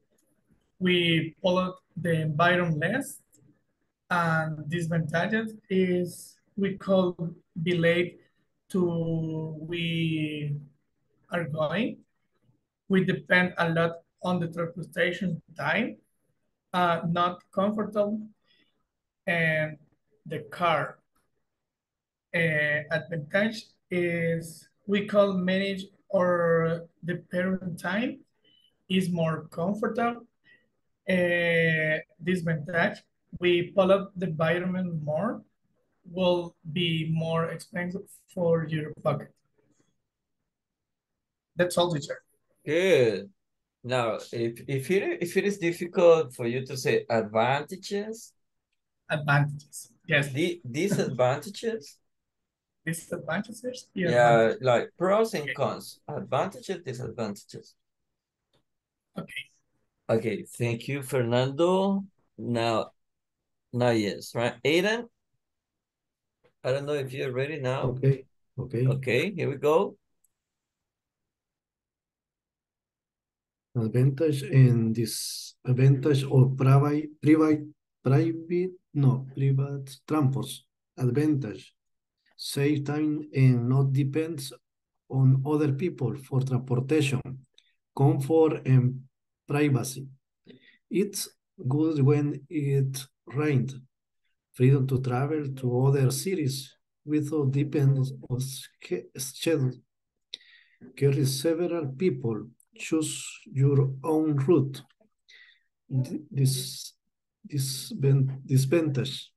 We pollute the environment less. And disadvantages is we could be late to we are going. We depend a lot on the transportation time, uh, not comfortable, and the car. Uh, advantage is we can manage or the parent time is more comfortable. Uh, disadvantage, we pull up the environment more, will be more expensive for your pocket. That's all, teacher. Good. Now, if if it if it is difficult for you to say advantages, Advantages, yes. the disadvantages, Disadvantages? yeah, like pros and cons, advantages, disadvantages. Okay. Okay, thank you, Fernando. Now, now yes, right? Aiden? I don't know if you're ready now. Okay, okay. Okay, here we go. Advantage and disadvantage of private, private, private, no, private transports. Advantage, save time and not depends on other people for transportation, comfort and privacy. It's good when it rained. Freedom to travel to other cities without dependence on schedule. Carry several people. Choose your own route. Th- This this disadvantage.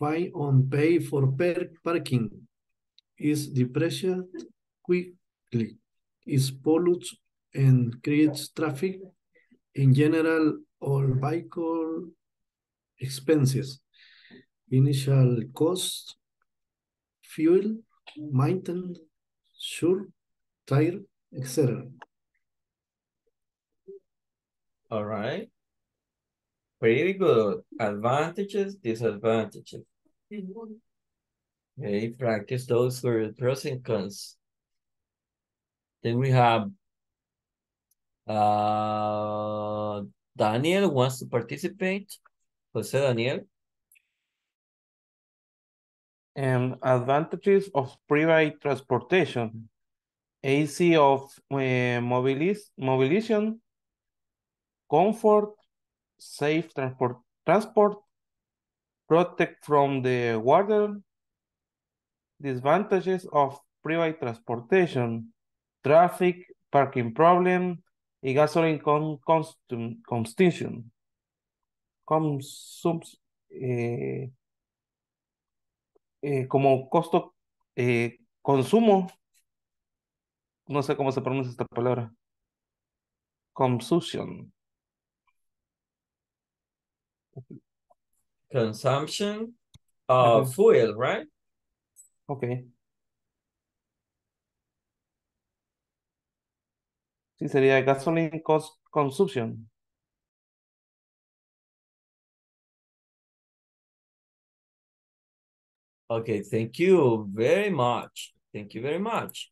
Fine on pay for parking is depreciated quickly. Is pollutes and creates traffic. In general, all vehicle expenses. Initial cost, fuel, maintenance, sure, tire, etc. All right. Pretty good. Advantages, disadvantages. Okay, practice those for pros and cons. Then we have uh Daniel wants to participate. Jose Daniel. And advantages of private transportation AC of uh, mobilis mobilization, comfort, safe transport, transport, protect from the water, disadvantages of private transportation, traffic, parking problem, y gasoline con, consum, consumption. Consums, eh, eh, como costo, eh, consumo, no sé cómo se pronuncia esta palabra. Consumption. Consumption of fuel, right? Ok. Sí, sería gasoline cost consumption. Okay, thank you very much. Thank you very much.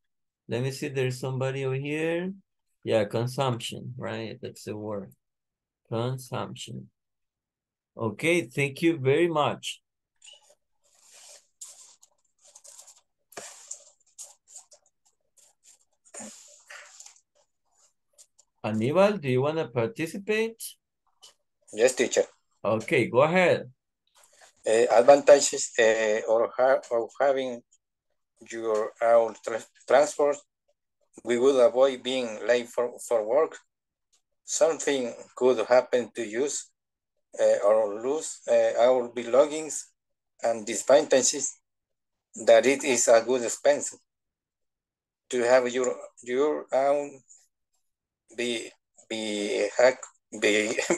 Let me see, there's somebody over here. Yeah, consumption, right? That's the word. Consumption. Okay, thank you very much. Aníbal, do you want to participate? Yes, teacher. Okay, go ahead. Uh, advantages uh, or ha of having your own tra transport, we would avoid being late for, for work. Something could happen to use uh, or lose our belongings and disadvantages that it is a good expense to have your your own be be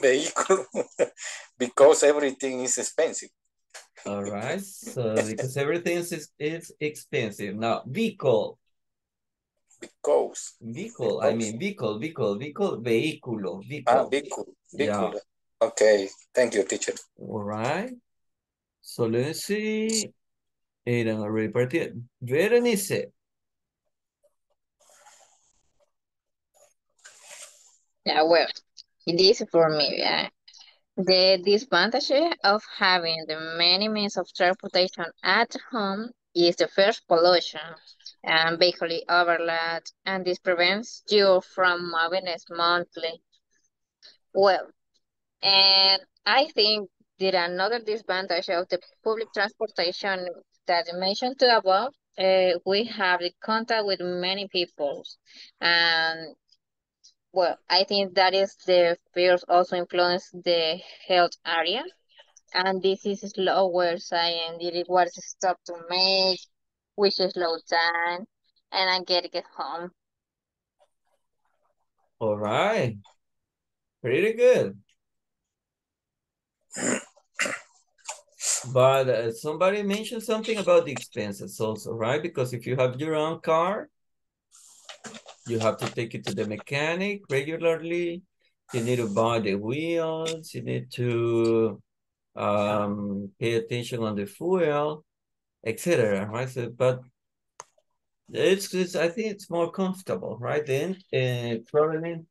vehicle because everything is expensive. All right, so because everything is, is expensive. Now, vehicle. Because. Vehicle, I mean vehicle, vehicle, vehicle, vehículo, vehicle. Ah, vehicle. vehicle, Yeah. vehicle. Okay, thank you, teacher. All right. So let's see. Eran already parted. Berenice. Yeah, well, it is for me. Yeah. The disadvantage of having the many means of transportation at home is the first pollution and vehicle overload, and this prevents you from moving monthly. Well, and I think that another disadvantage of the public transportation that I mentioned to above, uh, we have the contact with many people, and well, I think that is the fears also influence the health area. And this is slower science. It requires stop to make, which is slow down, and I get get home. All right. Pretty good. But uh, somebody mentioned something about the expenses also, right? Because if you have your own car, you have to take it to the mechanic regularly. You need to buy the wheels. You need to um, pay attention on the fuel, etc. Right? So, but it's, it's I think it's more comfortable, right? Then uh, traveling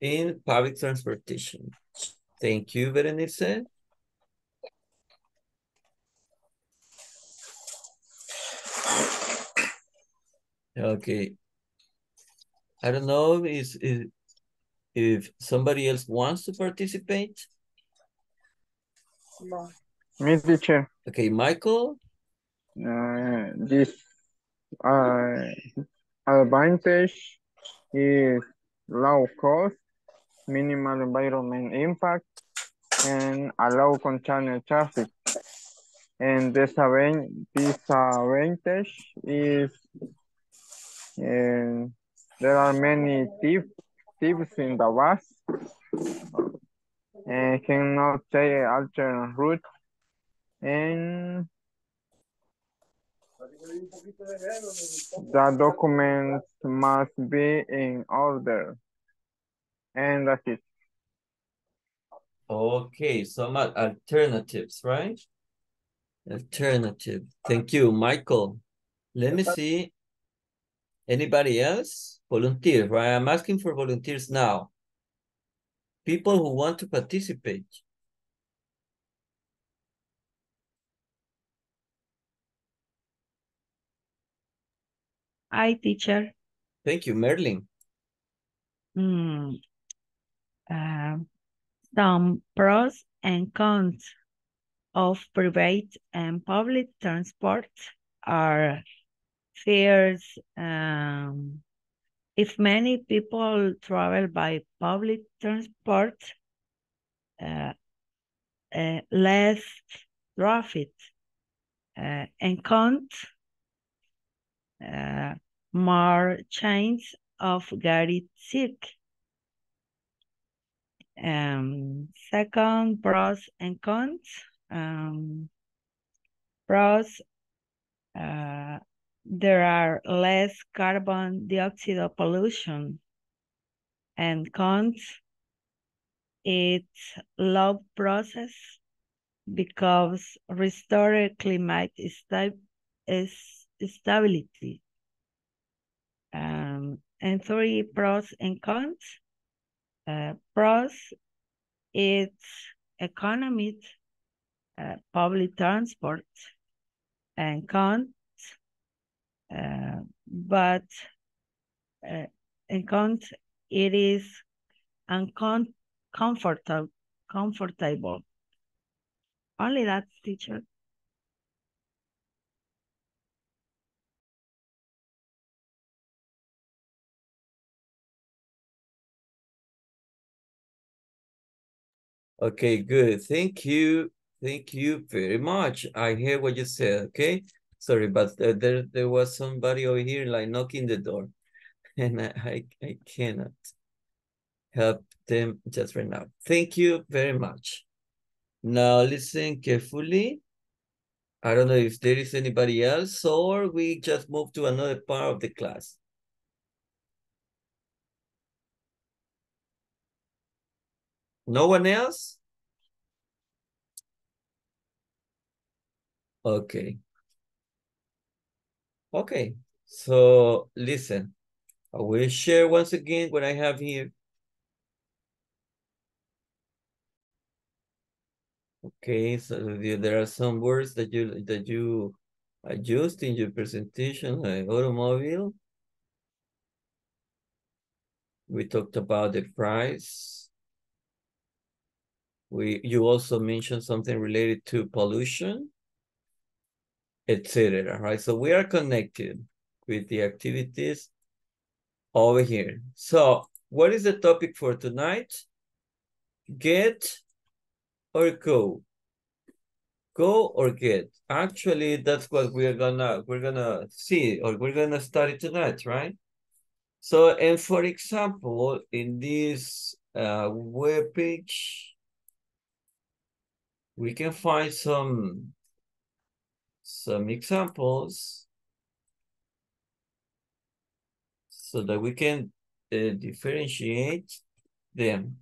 in public transportation. Thank you, Berenice. Okay. I don't know is if, if somebody else wants to participate. No. Me, teacher. Okay, Michael. Uh, this uh, advantage is low cost, minimal environment impact, and allow container traffic. And disadvan- disadvantage is uh, there are many thieves, thieves in the bus and cannot take alternate route and the documents must be in order. And that's it. Okay, so al- alternatives, right? Alternative. Thank you, Michael. Let me see. Anybody else? Volunteer, right? I'm asking for volunteers now. People who want to participate. Hi, teacher. Thank you, Merlin. Mm, um, some pros and cons of private and public transport are fears. Um, if many people travel by public transport, uh, uh, less traffic uh, and count uh, more chance of getting sick. Um, second, pros and cons. Um, pros, uh, there are less carbon dioxide pollution. And cons, it's low process because restore climate is stability. Um, and three pros and cons. Uh, pros, it's economy, uh, public transport, and cons, but uh, and cons, it is uncomfortable. Comfortable. Only that, teacher. Okay, good. Thank you. Thank you very much. I hear what you said, okay? Sorry, but uh, there there was somebody over here like knocking the door and I, I, I cannot help them just right now. Thank you very much. Now listen carefully. I don't know if there is anybody else or we just move to another part of the class. No one else? Okay. Okay, so listen. I will share once again what I have here. Okay, so there are some words that you that you used in your presentation, like automobile. We talked about the price. We you also mentioned something related to pollution, etc. Right? So we are connected with the activities over here. So what is the topic for tonight? Get or go? Go or get? Actually, that's what we're gonna we're gonna see or we're gonna study tonight, right? So, and for example, in this uh, web page, we can find some some examples so that we can uh, differentiate them.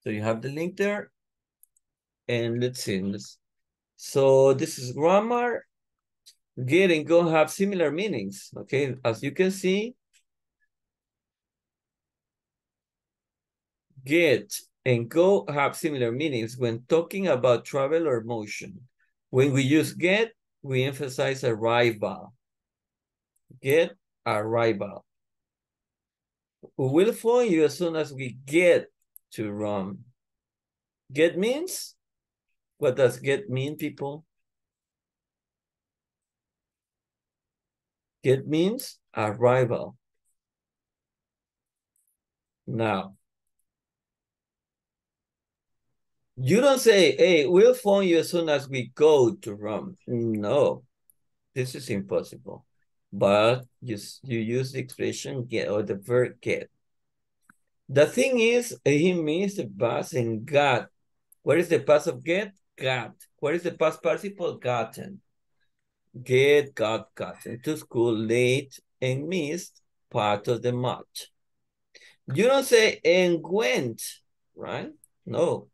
So you have the link there. And let's see. Let's, so this is grammar. Get and go have similar meanings. Okay, as you can see, get and go have similar meanings when talking about travel or motion. When we use get, we emphasize arrival. Get, arrival. We will phone you as soon as we get to Rome. Get means? What does get mean, people? Get means arrival. Now, you don't say, hey, we'll phone you as soon as we go to Rome. No, this is impossible. But you, you use the expression get or the verb get. The thing is, he means the past and got. What is the past of get? Got. What is the past participle? Gotten. Get, got, gotten to school late and missed part of the march. You don't say and went, right? No.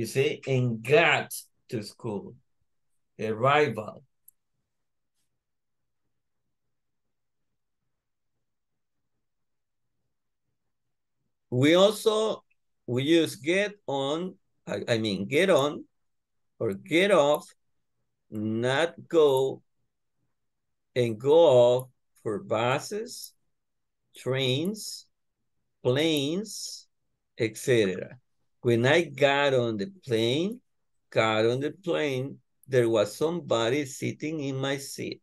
You see, and got to school. Arrival. We also, we use get on, I, I mean, get on or get off, not go and go off for buses, trains, planes, etc. When I got on the plane, got on the plane, there was somebody sitting in my seat.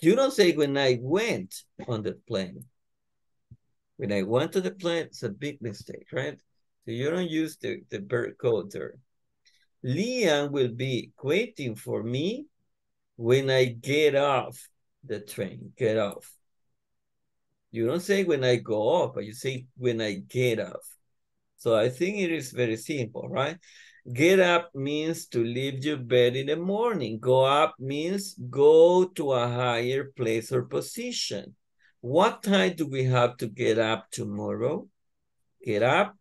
You don't say when I went on the plane. When I went to the plane, it's a big mistake, right? So you don't use the, the bird code there. Liam will be waiting for me when I get off the train, get off. You don't say when I go off, but you say when I get off. So I think it is very simple, right? Get up means to leave your bed in the morning. Go up means go to a higher place or position. What time do we have to get up tomorrow? Get up,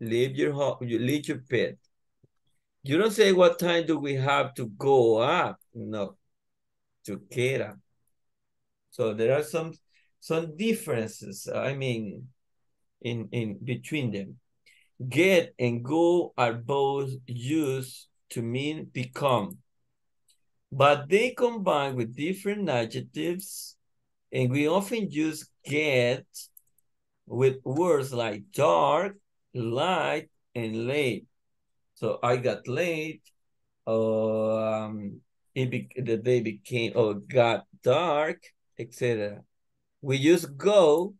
leave your you leave your bed. You don't say what time do we have to go up? No, to get up. So there are some some differences. I mean, in in between them. Get and go are both used to mean become, but they combine with different adjectives, and we often use get with words like dark, light, and late. So I got late, um, it the day became, or got dark, etc. We use go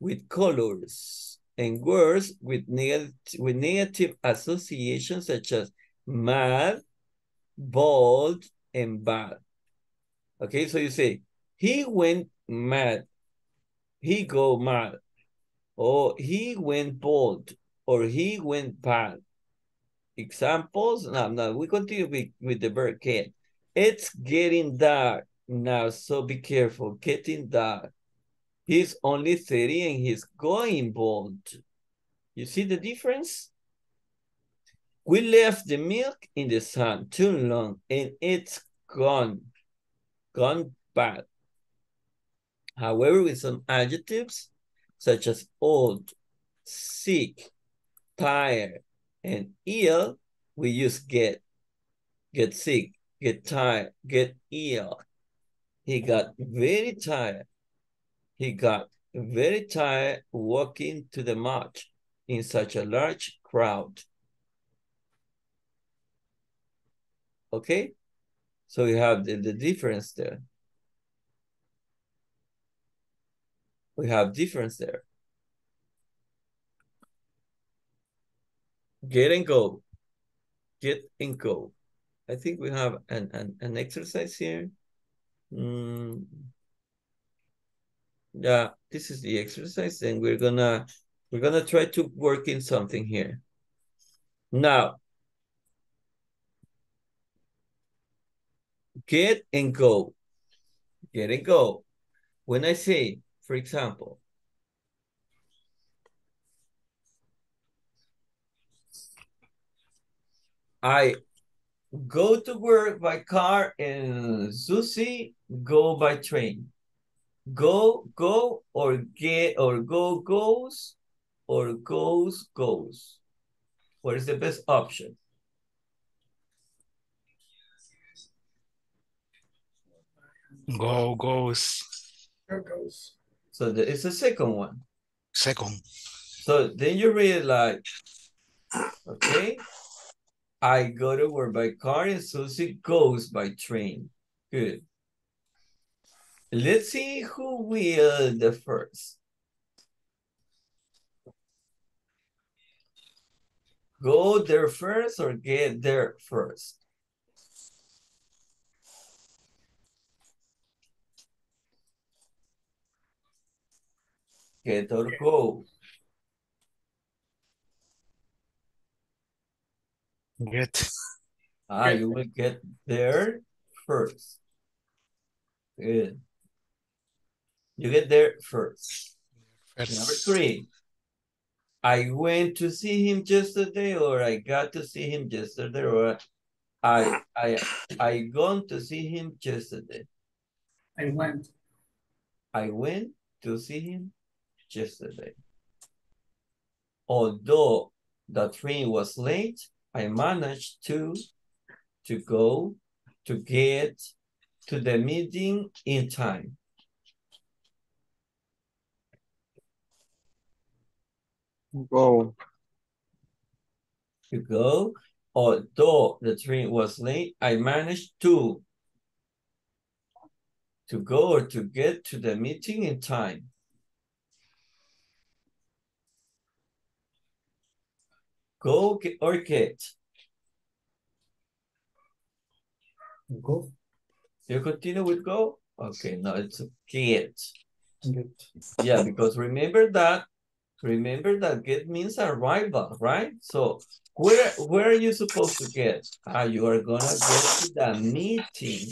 with colors and words with negative, with negative associations such as mad, bold, and bad. Okay, so you say, he went mad, he go mad, or he went bold, or he went bad. Examples? No, no, we continue with, with the verb can. It's getting dark now, so be careful, getting dark. He's only 30 and he's going bald. You see the difference? We left the milk in the sun too long and it's gone, gone bad. However, with some adjectives such as old, sick, tired, and ill, we use get. Get sick, get tired, get ill. He got very tired. He got very tired walking to the march in such a large crowd. Okay? So we have the, the difference there. We have difference there. Get and go. Get and go. I think we have an, an, an exercise here. Mm. Yeah, this is the exercise and we're gonna we're gonna try to work in something here. Now, get and go. Get and go. When I say, for example, I go to work by car and Susie go by train. Go, go, or get, or go, goes, or goes, goes. What is the best option? Go, goes. There goes. So the, it's the second one. Second. So then you read like, okay, I go to work by car and Susie goes by train. Good. Let's see who will the first. Go there first or get there first? Get or go? Get. Ah, you will get there first. Good. You get there first. First. Number three. I went to see him yesterday or I got to see him yesterday or I I I gone to see him yesterday. I went. I went to see him yesterday. Although the train was late, I managed to to go to get to the meeting in time. Go. To go. Although the train was late, I managed to to go or to get to the meeting in time. Go ge- or get. Go. You continue with go? Okay, no, it's get. get. Yeah, because remember that, remember that get means arrival, right? So where where are you supposed to get? Ah, you are gonna get to the meeting.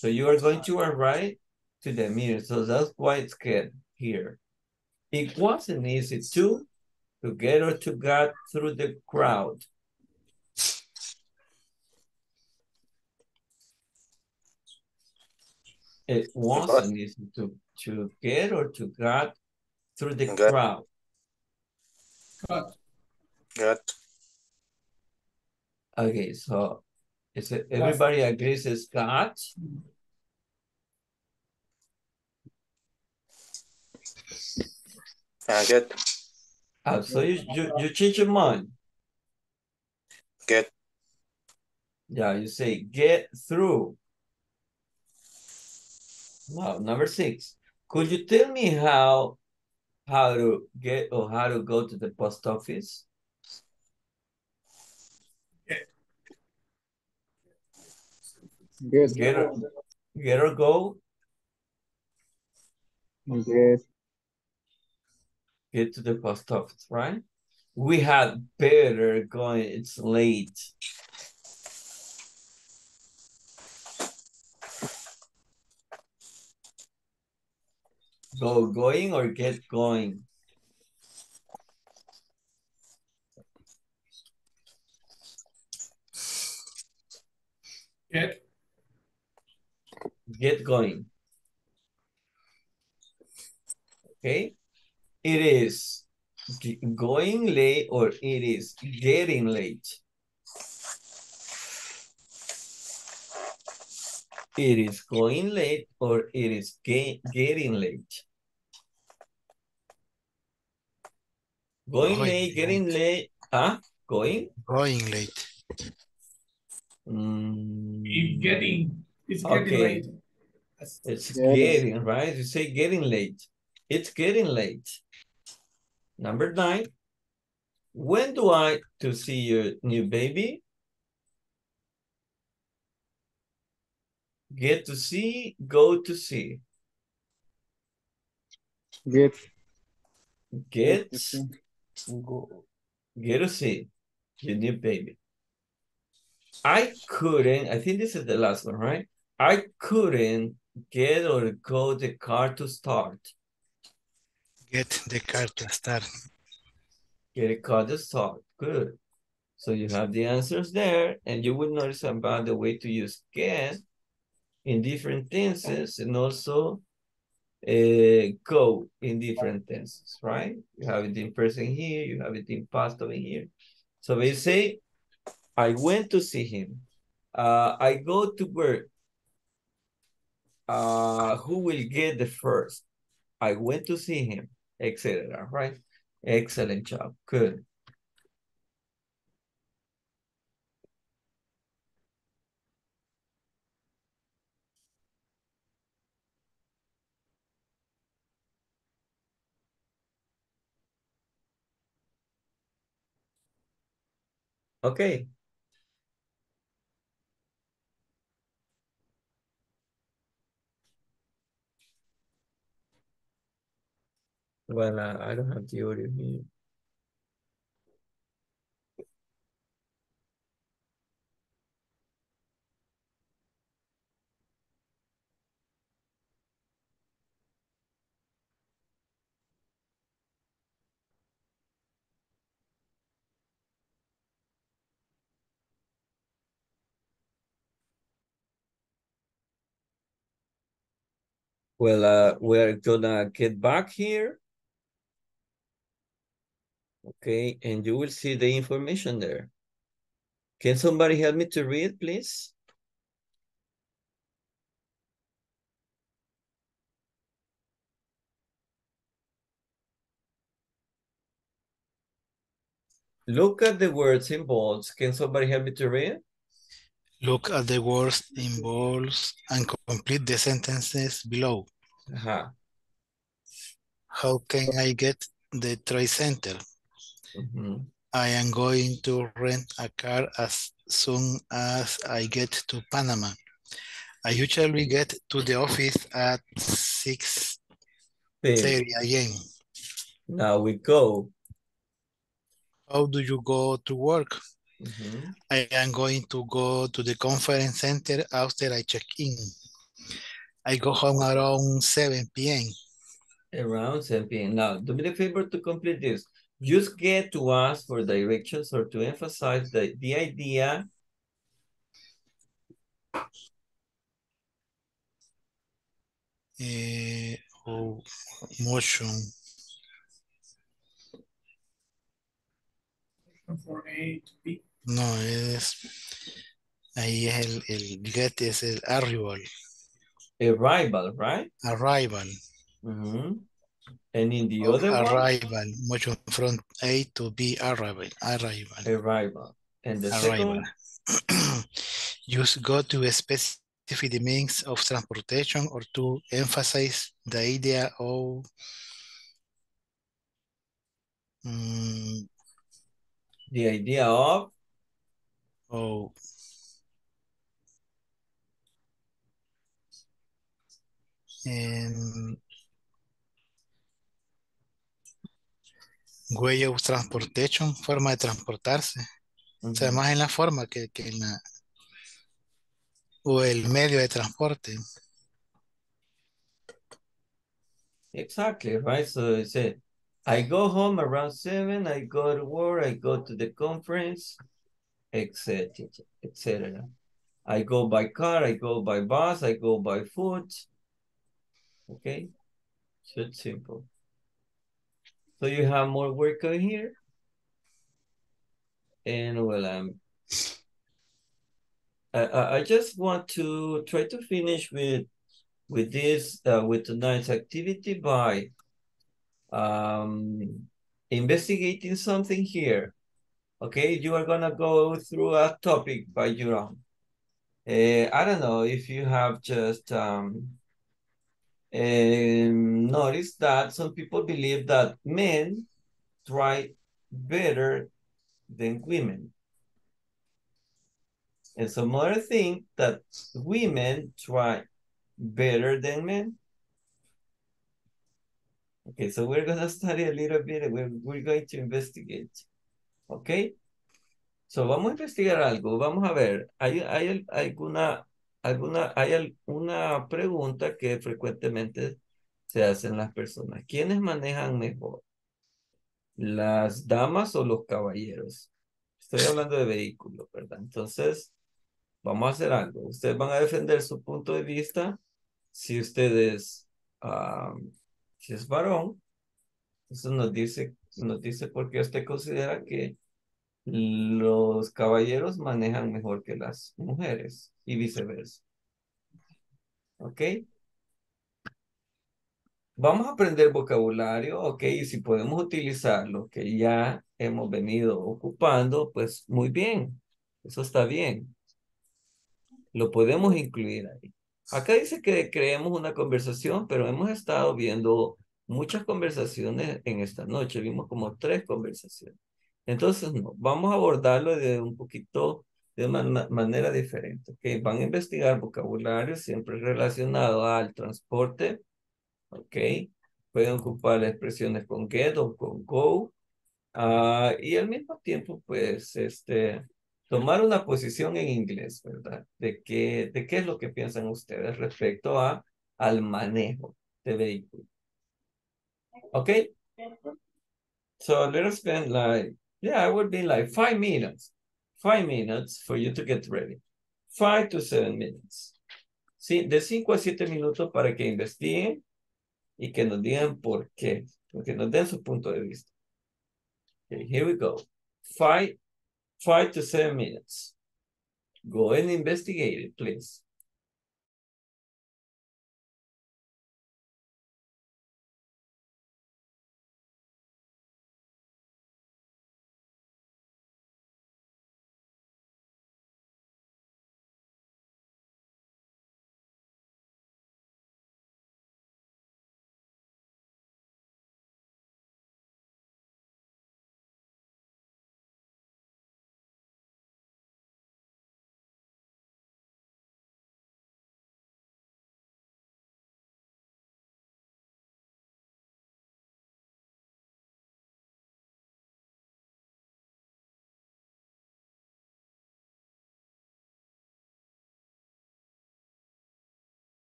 So you are going to arrive to the meeting. So that's why it's get here. It wasn't easy to to get or to get through the crowd. It wasn't easy to to get or to get through the Got. Crowd. Got. Okay, so is it everybody agrees it's got? Uh, get. Ah, so you, you you change your mind. Get. Yeah, you say get through. Wow, number six. Could you tell me how how to get or how to go to the post office? Get. Get or, get or go? Get. Get to the post office, right? We had better going, it's late. Go going or get going? Get. Get going. Okay? It is going late or it is getting late. It is going late or it is ge- getting late. Going Going late, getting late, huh? Going? Going late. Mm, If getting, it's getting Okay. late. It's getting, right? You say getting late. It's getting late. Number nine. When do I to see your new baby? Get to see, go to see. Get. Get, to see. Go, get a seat, you need baby. I couldn't, I think this is the last one, right? I couldn't get or go the car to start. Get the car to start. Get a car to start. Good. So you have the answers there, and you will notice about the way to use get in different tenses and also uh, go in different tenses, right? You have it in present here, you have it in past over here. So we say, I went to see him. Uh, I go to work. Uh, who will get the first? I went to see him, etc. Right? Excellent job. Good. Okay. Well, uh, I don't have the audio here. Well, uh, we're gonna get back here. Okay, and you will see the information there. Can somebody help me to read, please? Look at the words in bold. Can somebody help me to read? Look at the words in bolds and complete the sentences below. Ajá. How can I get the Trade Center? Ujú. I am going to rent a car as soon as I get to Panama. I usually get to the office at 6 Thirty. a.m. Now we go. How do you go to work? Ujú. I am going to go to the conference center after I check in. I go home around 7 p.m. Around 7 p.m. Now, do me the favor to complete this. Just get to ask for directions or to emphasize the, the idea Eh, oh, motion. For A to B. No, es. Ahí es el, el get es el arrival. arrival, right? Arrival. Mhm. And in the other one, arrival. Motion from A to B arrival. Arrival. arrival. And the Arrival. second, Use go to specify the means of transportation or to emphasize the idea of mm, the idea of of em, way of transportation, forma de transportarse. O sea, más en la forma que, que en la o el medio de transporte. Exactly, right? So it said, I go home around seven, I go to work, I go to the conference, etc., etc. I go by car, I go by bus, I go by foot. Okay, so it's simple. So you have more work on here. And well, um, I, I, I just want to try to finish with with this uh, with tonight's activity by um, investigating something here. Okay, you are gonna go through a topic by your own. Uh, I don't know if you have just um, um, noticed that some people believe that men try better than women. And some other think that women try better than men. Okay, so we're gonna study a little bit, we're, we're going to investigate. Okay? So vamos a investigar algo, vamos a ver, hay, hay al- alguna, alguna, hay alguna pregunta que frecuentemente se hacen las personas. ¿Quiénes manejan mejor? ¿Las damas o los caballeros? Estoy hablando de vehículos, ¿verdad? Entonces, vamos a hacer algo. Ustedes van a defender su punto de vista. Si ustedes, ah, si es varón, eso nos dice, nos dice por qué usted considera que los caballeros manejan mejor que las mujeres y viceversa. ¿Ok? Vamos a aprender vocabulario, ¿ok? Y si podemos utilizar lo que ya hemos venido ocupando, pues muy bien. Eso está bien. Lo podemos incluir ahí. Acá dice que creemos una conversación, pero hemos estado viendo muchas conversaciones en esta noche. Vimos como tres conversaciones. Entonces, no, vamos a abordarlo de un poquito, de una ma- manera diferente. ¿ok? Van a investigar vocabulario siempre relacionado al transporte. ¿Ok? Pueden ocupar expresiones con get o con go. ah, y al mismo tiempo, pues, este, tomar una posición en inglés, ¿verdad? De qué, de qué es lo que piensan ustedes respecto a, al manejo de vehículos. ¿Ok? So let us spend like, yeah, it would be like five minutes. Five minutes for you to get ready. Five to seven minutes. Sí, de cinco a siete minutos para que investiguen y que nos digan por qué, porque nos den su punto de vista. Okay, here we go. Five, five to seven minutes. Go and investigate it, please.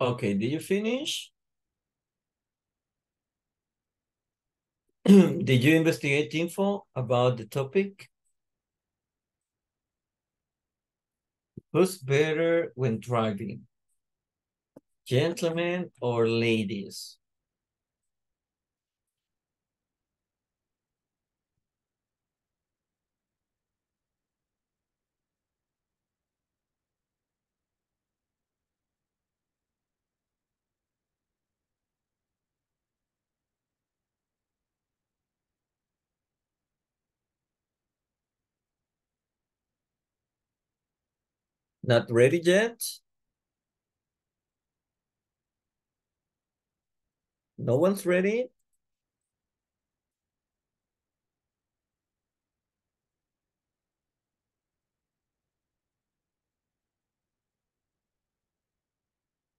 Okay, did you finish? Did you investigate info about the topic? Who's better when driving? Gentlemen or ladies? Not ready yet? No one's ready?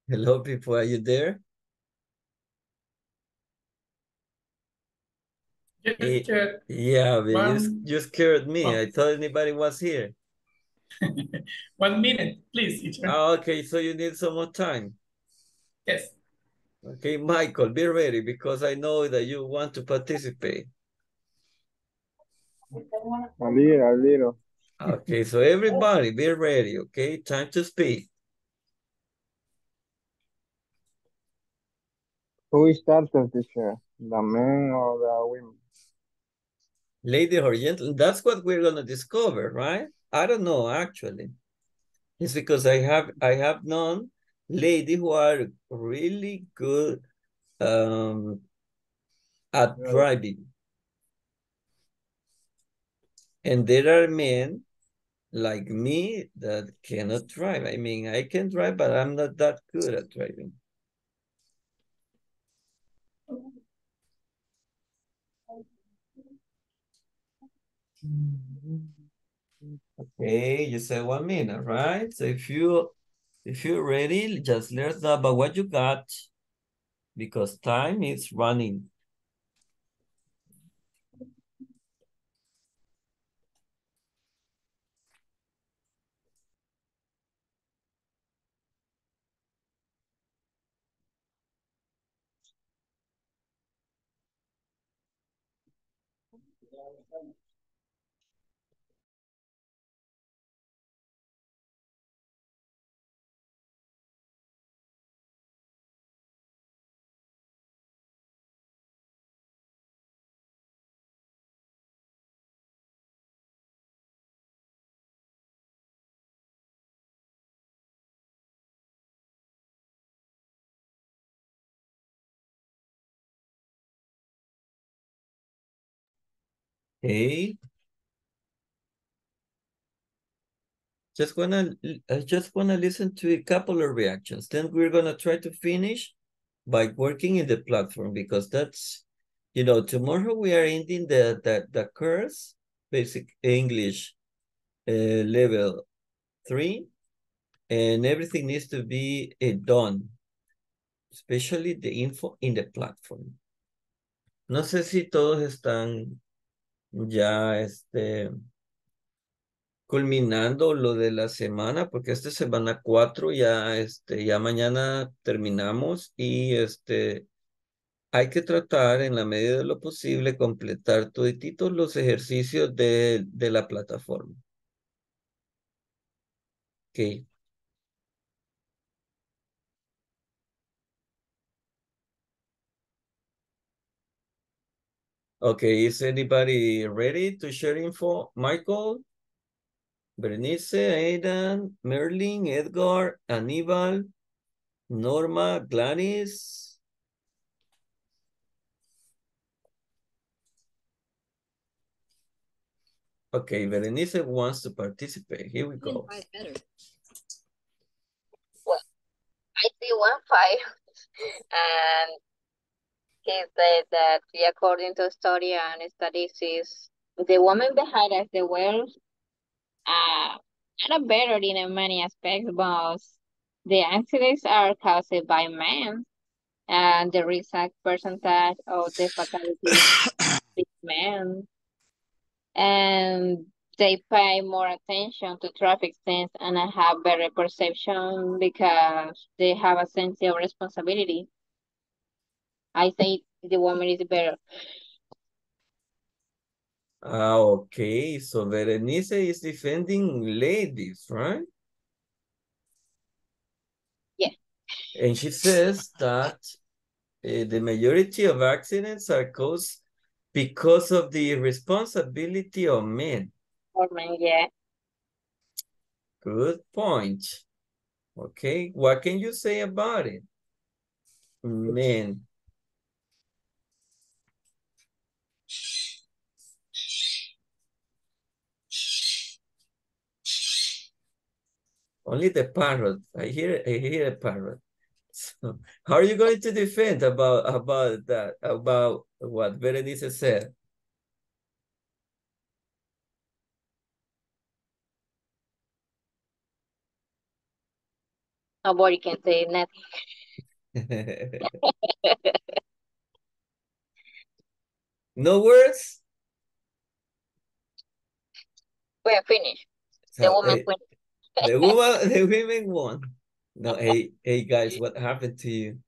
Hello, people, are you there? Yes, yeah, but you, you scared me. I thought anybody was here. One minute, please, teacher. Ah, okay, so you need some more time. Yes. Okay, Michael, be ready because I know that you want to participate. A little, a little. Okay, so everybody be ready, okay? Time to speak. Who Who is starting, teacher? The men or the women? Lady or gentleman, that's what we're gonna discover, right? I don't know actually. It's because I have I have known lady who are really good um at Yeah. driving. And there are men like me that cannot drive. I mean, I can drive, but I'm not that good at driving. Okay, you said one minute, right? So if you if you're ready, just let us know about what you got because time is running. Okay. Just wanna I just wanna listen to a couple of reactions. Then we're gonna try to finish by working in the platform because that's you know tomorrow we are ending the the, the course basic English uh, level three and everything needs to be uh, done especially the info in the platform. No sé si todos están ya este culminando lo de la semana, porque esta es semana cuatro, ya este, ya mañana terminamos y este hay que tratar en la medida de lo posible completar todititos los ejercicios de, de la plataforma. Ok. Okay, is anybody ready to share info? Michael, Berenice, Aidan, Merlin, Edgar, Aníbal, Norma, Gladys. Okay, Berenice wants to participate. Here we go. Well, I see one file, and he said that according to study and statistics, the woman behind us, the world, uh, are better in many aspects, but the accidents are caused by men, and the risk percentage of the fatalities is men. And they pay more attention to traffic signs and have better perception because they have a sense of responsibility. I think the woman is better. Ah, okay. So Berenice is defending ladies, right? Yeah. And she says that uh, the majority of accidents are caused because of the responsibility of men. Woman, yeah. Good point. Okay, what can you say about it? Men. Only the parrot. I hear I hear a parrot. So how are you going to defend about about that about what Berenice said? Nobody can say nothing. no words? We're finished. The So, woman eh, finished. The woman the women won. No, hey, hey guys, what happened to you?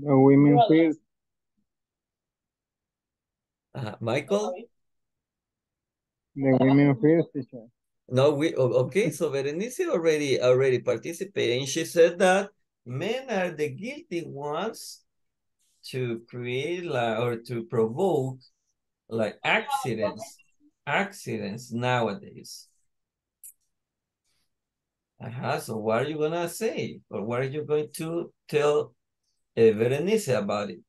The women first. Uh, Michael? The women first, teacher. No, we okay. So Berenice already already participated, and she said that men are the guilty ones to create like, or to provoke like accidents, accidents nowadays. Uh-huh. So what are you gonna say, or what are you going to tell uh, Berenice about it?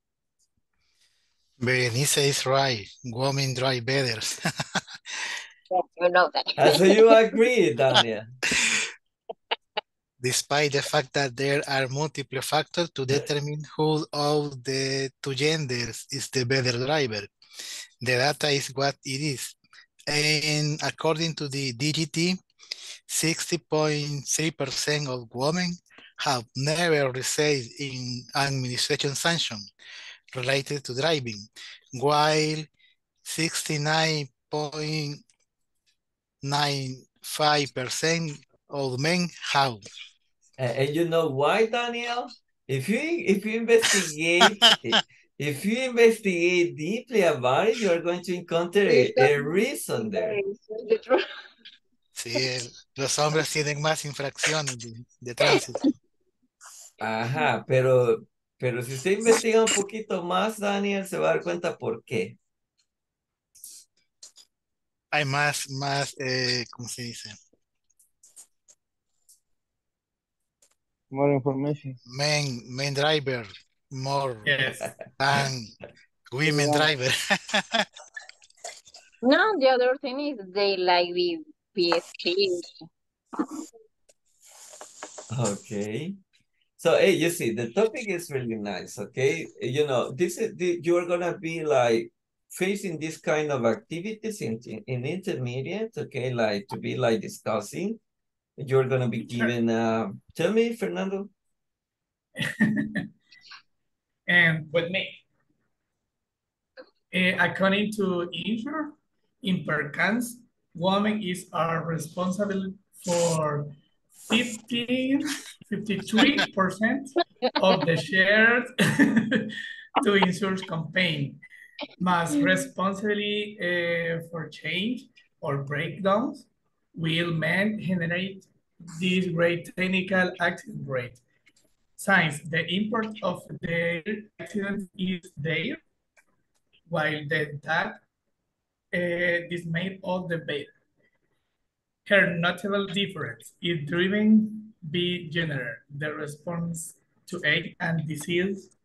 Berenice is right. Women drive better. You know that. Uh, so you agree, Daniel? Despite the fact that there are multiple factors to determine who of the two genders is the better driver. The data is what it is. And according to the DGT, 60.3% of women have never received in administration sanction related to driving, while 69.95% of men have. And, and you know why, Daniel? If you if you investigate if you investigate deeply about it, you are going to encounter a, a reason there. Sí, los hombres tienen más infracciones de, de tránsito. Ajá, pero pero si usted investiga un poquito más, Daniel, se va a dar cuenta por qué. Hay más, más, eh, ¿cómo se dice? More information. Men, men driver, more Yes. than women Yeah. driver. No, the other thing is they like the PSP. Okay. So, hey, you see, the topic is really nice, okay? You know, this is the, you're gonna be like facing this kind of activities in, in, in intermediate, okay? Like to be like discussing. You're gonna be given, uh, tell me, Fernando. And with me, eh, according to Injure, in Perkins, women is are responsible for 15, 53% of the shares to insurance campaign, must responsibly eh, for change or breakdowns will men generate this great technical accident rate. Since the import of the accident is there, while the that uh, is made all the better. Her notable difference is driven by general, the response to age and disease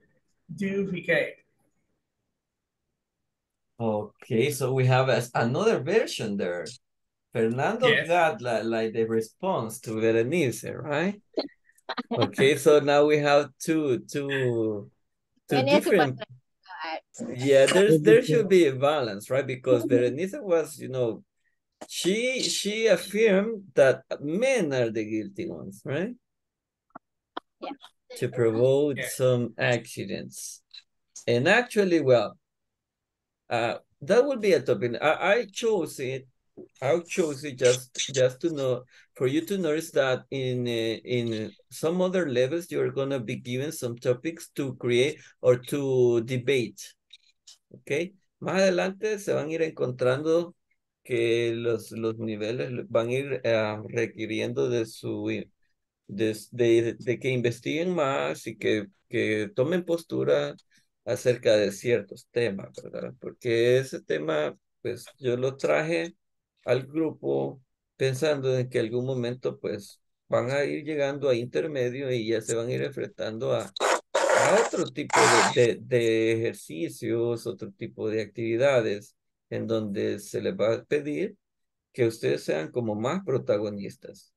duplicate. Okay, so we have another version there. Fernando Yes. got like, like the response to Berenice, right? Okay, so now we have two, two, two And different. Yeah, there's there should be a balance, right? Because Berenice was, you know, she she affirmed that men are the guilty ones, right? Yeah. to provoke some accidents. And actually, well, uh, that would be a topic. I, I chose it. I chose it just just to know for you to notice that in uh, in some other levels you're gonna be given some topics to create or to debate. Okay. Más adelante se van a ir encontrando que los, los niveles van a ir uh, requiriendo de su de, de, de, que investiguen más y que, que tomen postura acerca de ciertos temas, ¿verdad? Porque ese tema, pues yo lo traje al grupo pensando en que algún momento, pues van a ir llegando a intermedio y ya se van a ir enfrentando a, otro tipo de, de, ejercicios, otro tipo de actividades en donde se les va a pedir que ustedes sean como más protagonistas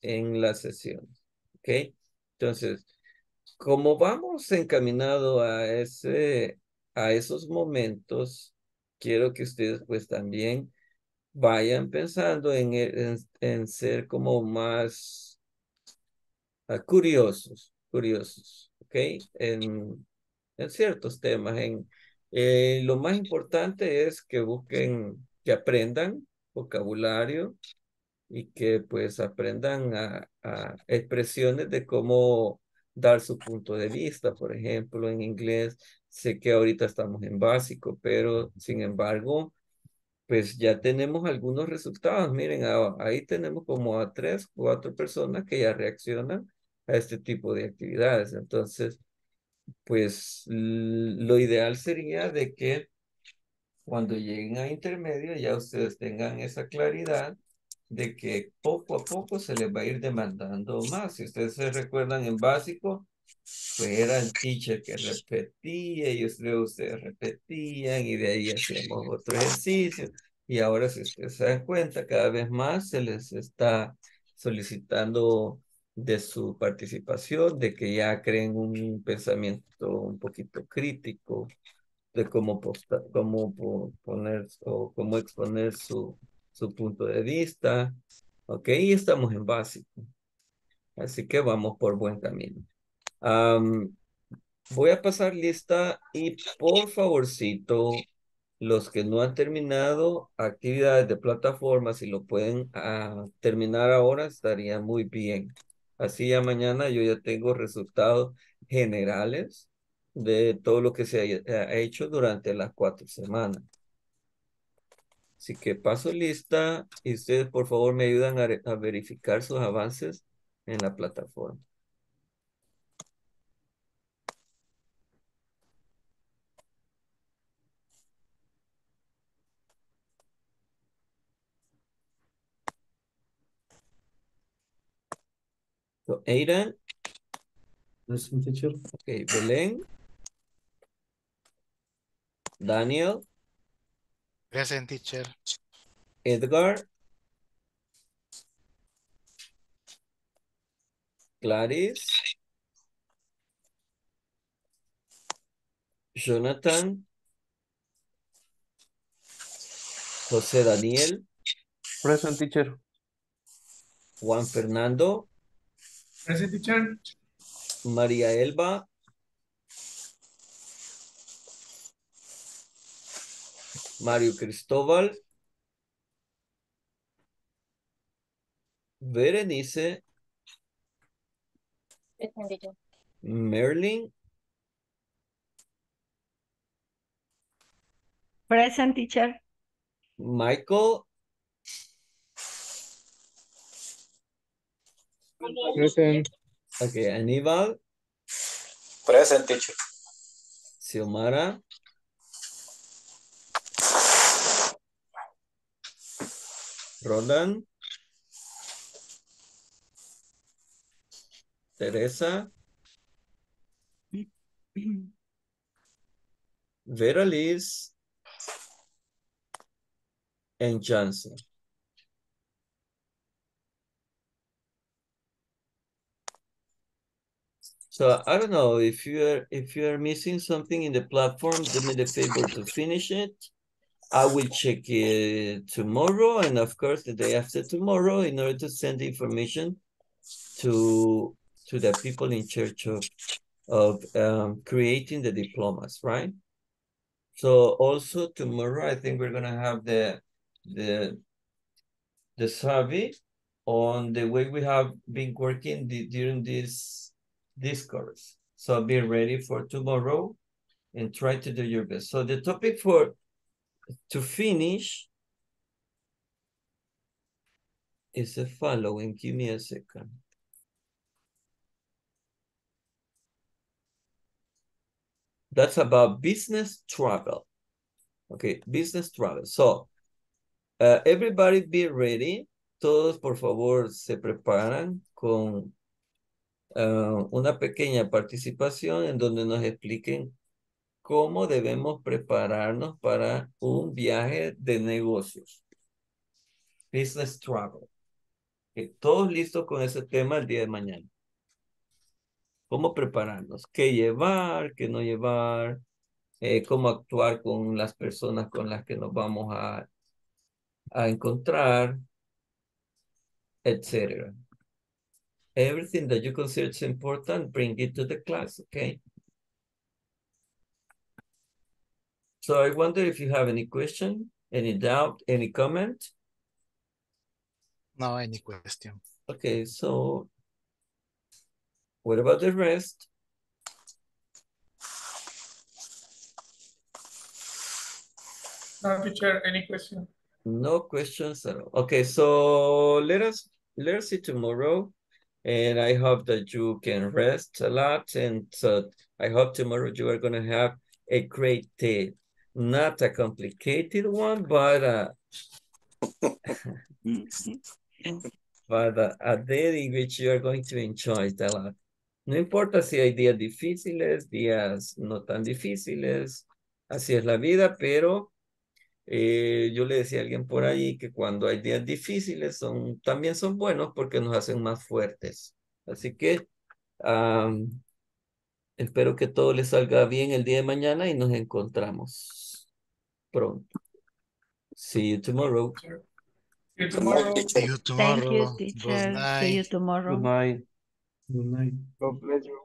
en la sesión. ¿Ok? Entonces, como vamos encaminado a, ese, a esos momentos, quiero que ustedes pues también vayan pensando en, en, en ser como más uh, curiosos, curiosos, ¿ok? En, en ciertos temas. En, eh, lo más importante es que busquen, que aprendan vocabulario, y que pues aprendan a, a, expresiones de cómo dar su punto de vista, por ejemplo, en inglés. Sé que ahorita estamos en básico, pero sin embargo, pues ya tenemos algunos resultados. Miren, ahí tenemos como a tres, cuatro personas que ya reaccionan a este tipo de actividades. Entonces, pues lo ideal sería de que cuando lleguen a intermedio ya ustedes tengan esa claridad de que poco a poco se les va a ir demandando más. Si ustedes se recuerdan en básico, era el teacher que repetía y ustedes, repetían y de ahí hacíamos otro ejercicio. Y ahora si ustedes se dan cuenta, cada vez más se les está solicitando de su participación, de que ya creen un pensamiento un poquito crítico de cómo, cómo poner o cómo exponer su, su punto de vista. Ok, y estamos en básico. Así que vamos por buen camino. Voy a pasar lista y por favorcito, los que no han terminado actividades de plataforma, si lo pueden uh, terminar ahora, estaría muy bien. Así ya mañana yo ya tengo resultados generales de todo lo que se ha hecho durante las cuatro semanas. Así que paso lista y ustedes por favor me ayudan a, a verificar sus avances en la plataforma. So, Aidan. Present teacher. Okay, Belén. Daniel. Present teacher. Edgar. Gladys. Jonathan. José Daniel. Present teacher. Juan Fernando. Present teacher. María Elba. Mario Cristóbal. Berenice. Merlin. Present teacher. Michael. Present. Okay, Aníbal. Present teacher. Xiomara. Roland. Teresa. Vera Liz. And Johnson. So I don't know if you're if you're missing something in the platform, do me the favor to finish it. I will check it tomorrow and of course the day after tomorrow in order to send the information to to the people in charge of, of um, creating the diplomas, right? So also tomorrow, I think we're gonna have the the the survey on the way we have been working the, during this this course. So be ready for tomorrow and try to do your best. So the topic for to finish is the following. Give me a second. That's about business travel. Okay, business travel. So, uh, everybody be ready. Todos, por favor, se preparan con uh, una pequeña participación en donde nos expliquen cómo debemos prepararnos para un viaje de negocios. Business travel. Okay, todos listos con ese tema el día de mañana. ¿Cómo prepararnos? ¿Qué llevar? ¿Qué no llevar? Eh, ¿Cómo actuar con las personas con las que nos vamos a, a encontrar? Etcétera. Everything that you consider is important, bring it to the class, okay? So I wonder if you have any question, any doubt, any comment? No, any question. Okay, so what about the rest? No, teacher, any question? No questions at all. Okay, so let us let's see tomorrow. And I hope that you can rest a lot. And so I hope tomorrow you are gonna have a great day. Not a complicated one, but uh but uh, a day in which you are going to enjoy it a lot. No importa si hay días difíciles, días no tan difíciles, así es la vida, pero eh, yo le decía a alguien por ahí que cuando hay días difíciles son, también son buenos porque nos hacen más fuertes. Así que um, espero que todo les salga bien el día de mañana y nos encontramos pronto. See you tomorrow. See you tomorrow. See you tomorrow. Thank you, Good teacher. night. See you tomorrow. Good night. Good night. God bless you.